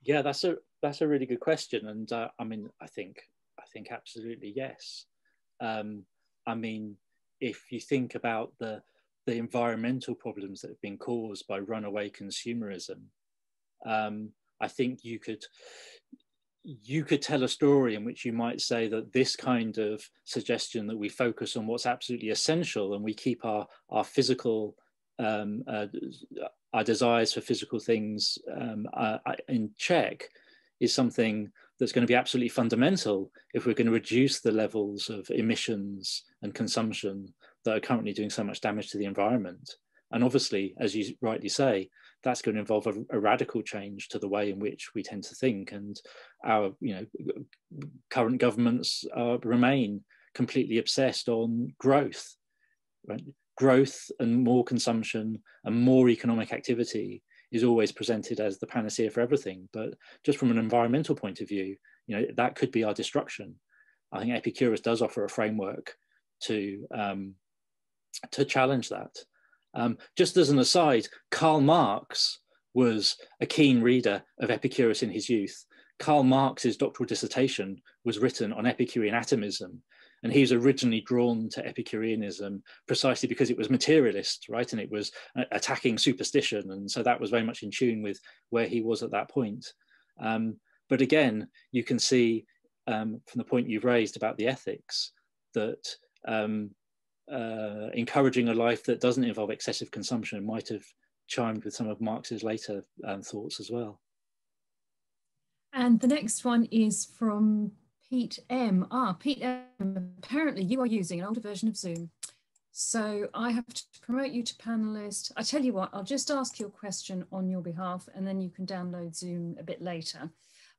Yeah, that's a that's a really good question, and uh, I mean, I think I think absolutely yes. Um, I mean, if you think about the the environmental problems that have been caused by runaway consumerism, um, I think you could you could tell a story in which you might say that this kind of suggestion that we focus on what's absolutely essential and we keep our our physical um, uh, our desires for physical things um, uh, in check is something that's going to be absolutely fundamental if we're going to reduce the levels of emissions and consumption that are currently doing so much damage to the environment. And obviously, as you rightly say, that's going to involve a, a, radical change to the way in which we tend to think. And our, you know, current governments uh, remain completely obsessed on growth, right? Growth and more consumption and more economic activity is always presented as the panacea for everything. But just from an environmental point of view, you know, that could be our destruction. I think Epicurus does offer a framework to um, to challenge that. Um, just as an aside, Karl Marx was a keen reader of Epicurus in his youth. Karl Marx's doctoral dissertation was written on Epicurean atomism, and he was originally drawn to Epicureanism precisely because it was materialist, right? And it was attacking superstition. And so that was very much in tune with where he was at that point. Um, but again, you can see um, from the point you've raised about the ethics that um, uh, encouraging a life that doesn't involve excessive consumption might have chimed with some of Marx's later um, thoughts as well. And the next one is from Pete M. Ah, Pete M. Apparently, you are using an older version of Zoom. So I have to promote you to panelist. I tell you what, I'll just ask your question on your behalf and then you can download Zoom a bit later.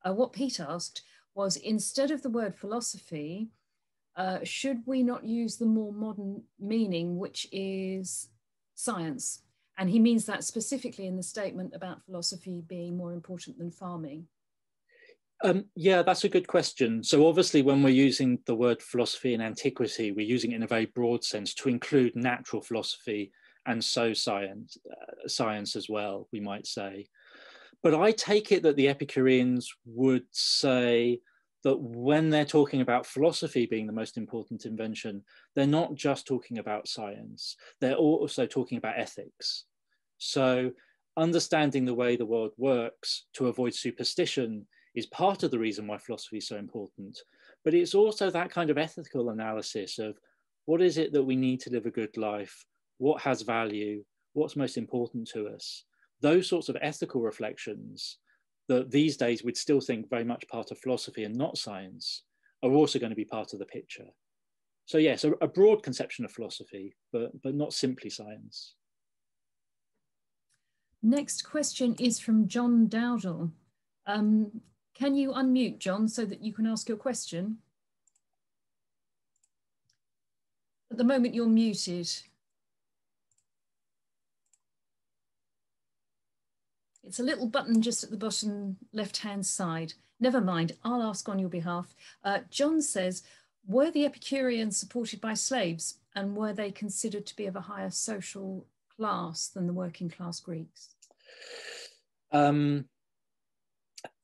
Uh, what Pete asked was instead of the word philosophy, uh, should we not use the more modern meaning, which is science? And he means that specifically in the statement about philosophy being more important than farming. Um, yeah, that's a good question. So obviously when we're using the word philosophy in antiquity, we're using it in a very broad sense to include natural philosophy and so science, uh, science as well, we might say. But I take it that the Epicureans would say that when they're talking about philosophy being the most important invention, they're not just talking about science, they're also talking about ethics. So understanding the way the world works to avoid superstition is part of the reason why philosophy is so important. But it's also that kind of ethical analysis of what is it that we need to live a good life? What has value? What's most important to us? Those sorts of ethical reflections that these days we'd still think very much part of philosophy and not science are also going to be part of the picture. So yes, a, a broad conception of philosophy, but, but not simply science. Next question is from John Dowdle. Um, can you unmute, John, so that you can ask your question? At the moment, you're muted. It's a little button just at the bottom left-hand side. Never mind, I'll ask on your behalf. Uh, John says, were the Epicureans supported by slaves and were they considered to be of a higher social class than the working class Greeks? Um,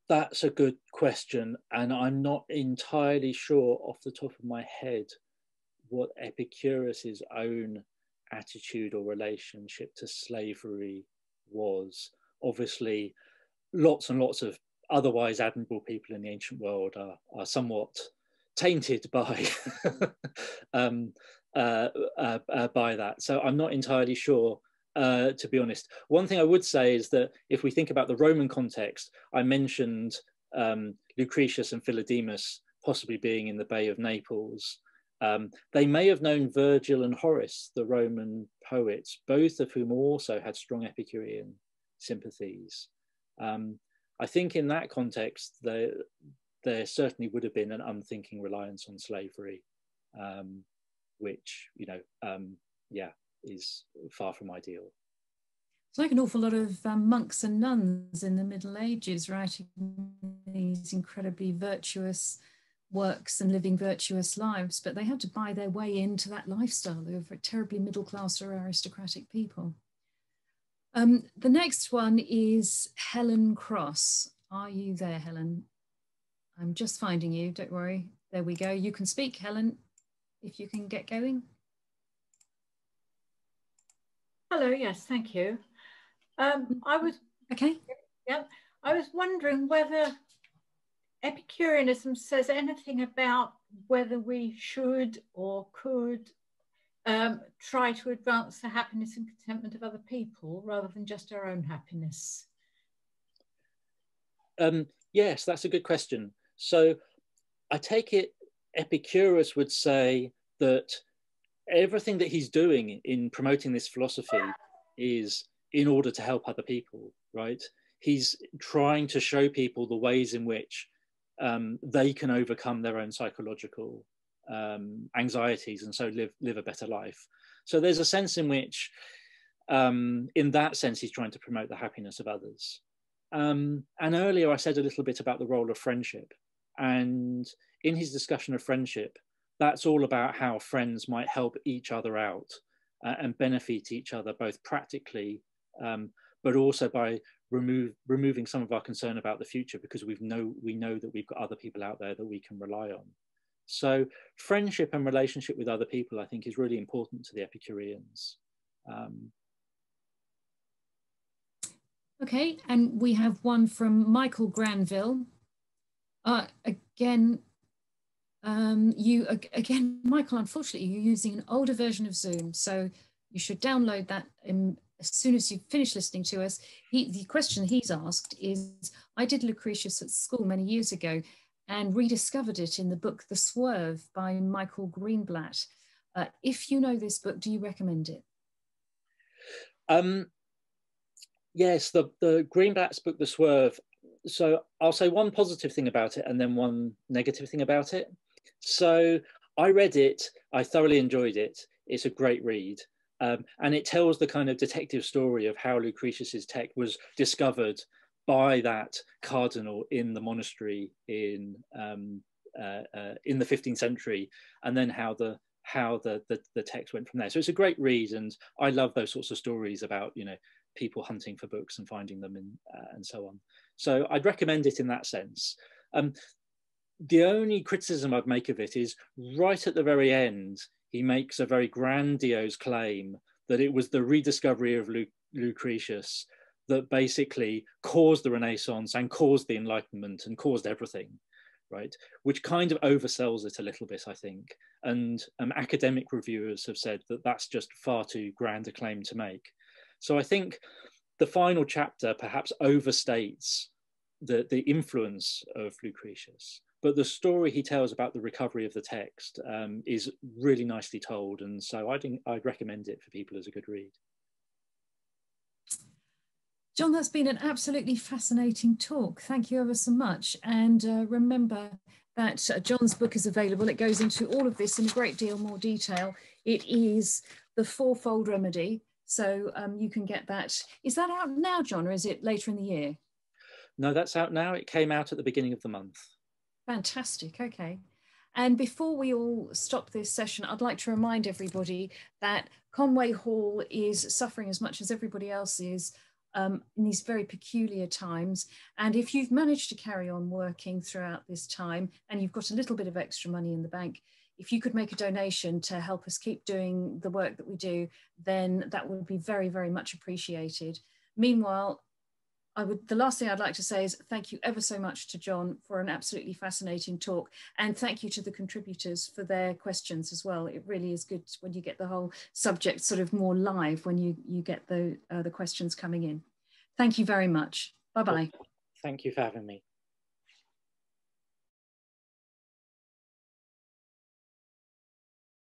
that's a good question. And I'm not entirely sure off the top of my head what Epicurus's own attitude or relationship to slavery was. Obviously, lots and lots of otherwise admirable people in the ancient world are, are somewhat tainted by um, uh, uh, uh, by that. So I'm not entirely sure uh, to be honest. One thing I would say is that if we think about the Roman context, I mentioned um, Lucretius and Philodemus possibly being in the Bay of Naples. Um, they may have known Virgil and Horace, the Roman poets, both of whom also had strong Epicurean sympathies. Um, I think in that context, there, there certainly would have been an unthinking reliance on slavery, um, which, you know, um, yeah, is far from ideal. It's like an awful lot of um, monks and nuns in the Middle Ages writing these incredibly virtuous works and living virtuous lives, but they had to buy their way into that lifestyle. They were terribly middle class or aristocratic people. Um, the next one is Helen Cross. Are you there, Helen? I'm just finding you, don't worry. There we go. You can speak, Helen. if you can get going. Hello, yes, thank you. Um, I was okay. Yeah, I was wondering whether Epicureanism says anything about whether we should or could um, try to advance the happiness and contentment of other people rather than just our own happiness. Um, yes, that's a good question. So I take it Epicurus would say that everything that he's doing in promoting this philosophy is in order to help other people, right? He's trying to show people the ways in which um, they can overcome their own psychological um, anxieties and so live live a better life. So there's a sense in which, um, in that sense, he's trying to promote the happiness of others. Um, and earlier I said a little bit about the role of friendship, and in his discussion of friendship, that's all about how friends might help each other out uh, and benefit each other both practically, um, but also by remove, removing some of our concern about the future because we've know we know that we've got other people out there that we can rely on. So friendship and relationship with other people, I think, is really important to the Epicureans. Um, okay, and we have one from Michael Granville. Uh, again, um, you again, Michael. Unfortunately, you're using an older version of Zoom, so you should download that in, as soon as you finish listening to us. He, the question he's asked is: I did Lucretius at school many years ago, and rediscovered it in the book *The Swerve* by Michael Greenblatt. Uh, if you know this book, do you recommend it? Um, yes, the the Greenblatt's book *The Swerve*. So I'll say one positive thing about it and then one negative thing about it. So I read it, I thoroughly enjoyed it. It's a great read. Um, and it tells the kind of detective story of how Lucretius's tech was discovered by that cardinal in the monastery in um, uh, uh, in the 15th century, and then how the how the, the, the text went from there. So it's a great read, and I love those sorts of stories about you know people hunting for books and finding them and uh, and so on. So I'd recommend it in that sense. Um, the only criticism I'd make of it is right at the very end, he makes a very grandiose claim that it was the rediscovery of Lu Lucretius that basically caused the Renaissance and caused the Enlightenment and caused everything, right? Which kind of oversells it a little bit, I think. And um, academic reviewers have said that that's just far too grand a claim to make. So I think the final chapter perhaps overstates the, the influence of Lucretius. But the story he tells about the recovery of the text um, is really nicely told. And so I'd, I'd recommend it for people as a good read. John, that's been an absolutely fascinating talk. Thank you ever so much. And uh, remember that uh, John's book is available. It goes into all of this in a great deal more detail. It is The Fourfold Remedy. So um, you can get that. Is that out now, John, or is it later in the year? No, that's out now. It came out at the beginning of the month. Fantastic. Okay. And before we all stop this session, I'd like to remind everybody that Conway Hall is suffering as much as everybody else is um, in these very peculiar times. And if you've managed to carry on working throughout this time and you've got a little bit of extra money in the bank, if you could make a donation to help us keep doing the work that we do, then that would be very, very much appreciated. Meanwhile, I would, the last thing I'd like to say is thank you ever so much to John for an absolutely fascinating talk. And thank you to the contributors for their questions as well. It really is good when you get the whole subject sort of more live when you, you get the, uh, the questions coming in. Thank you very much. Bye-bye. Thank you for having me.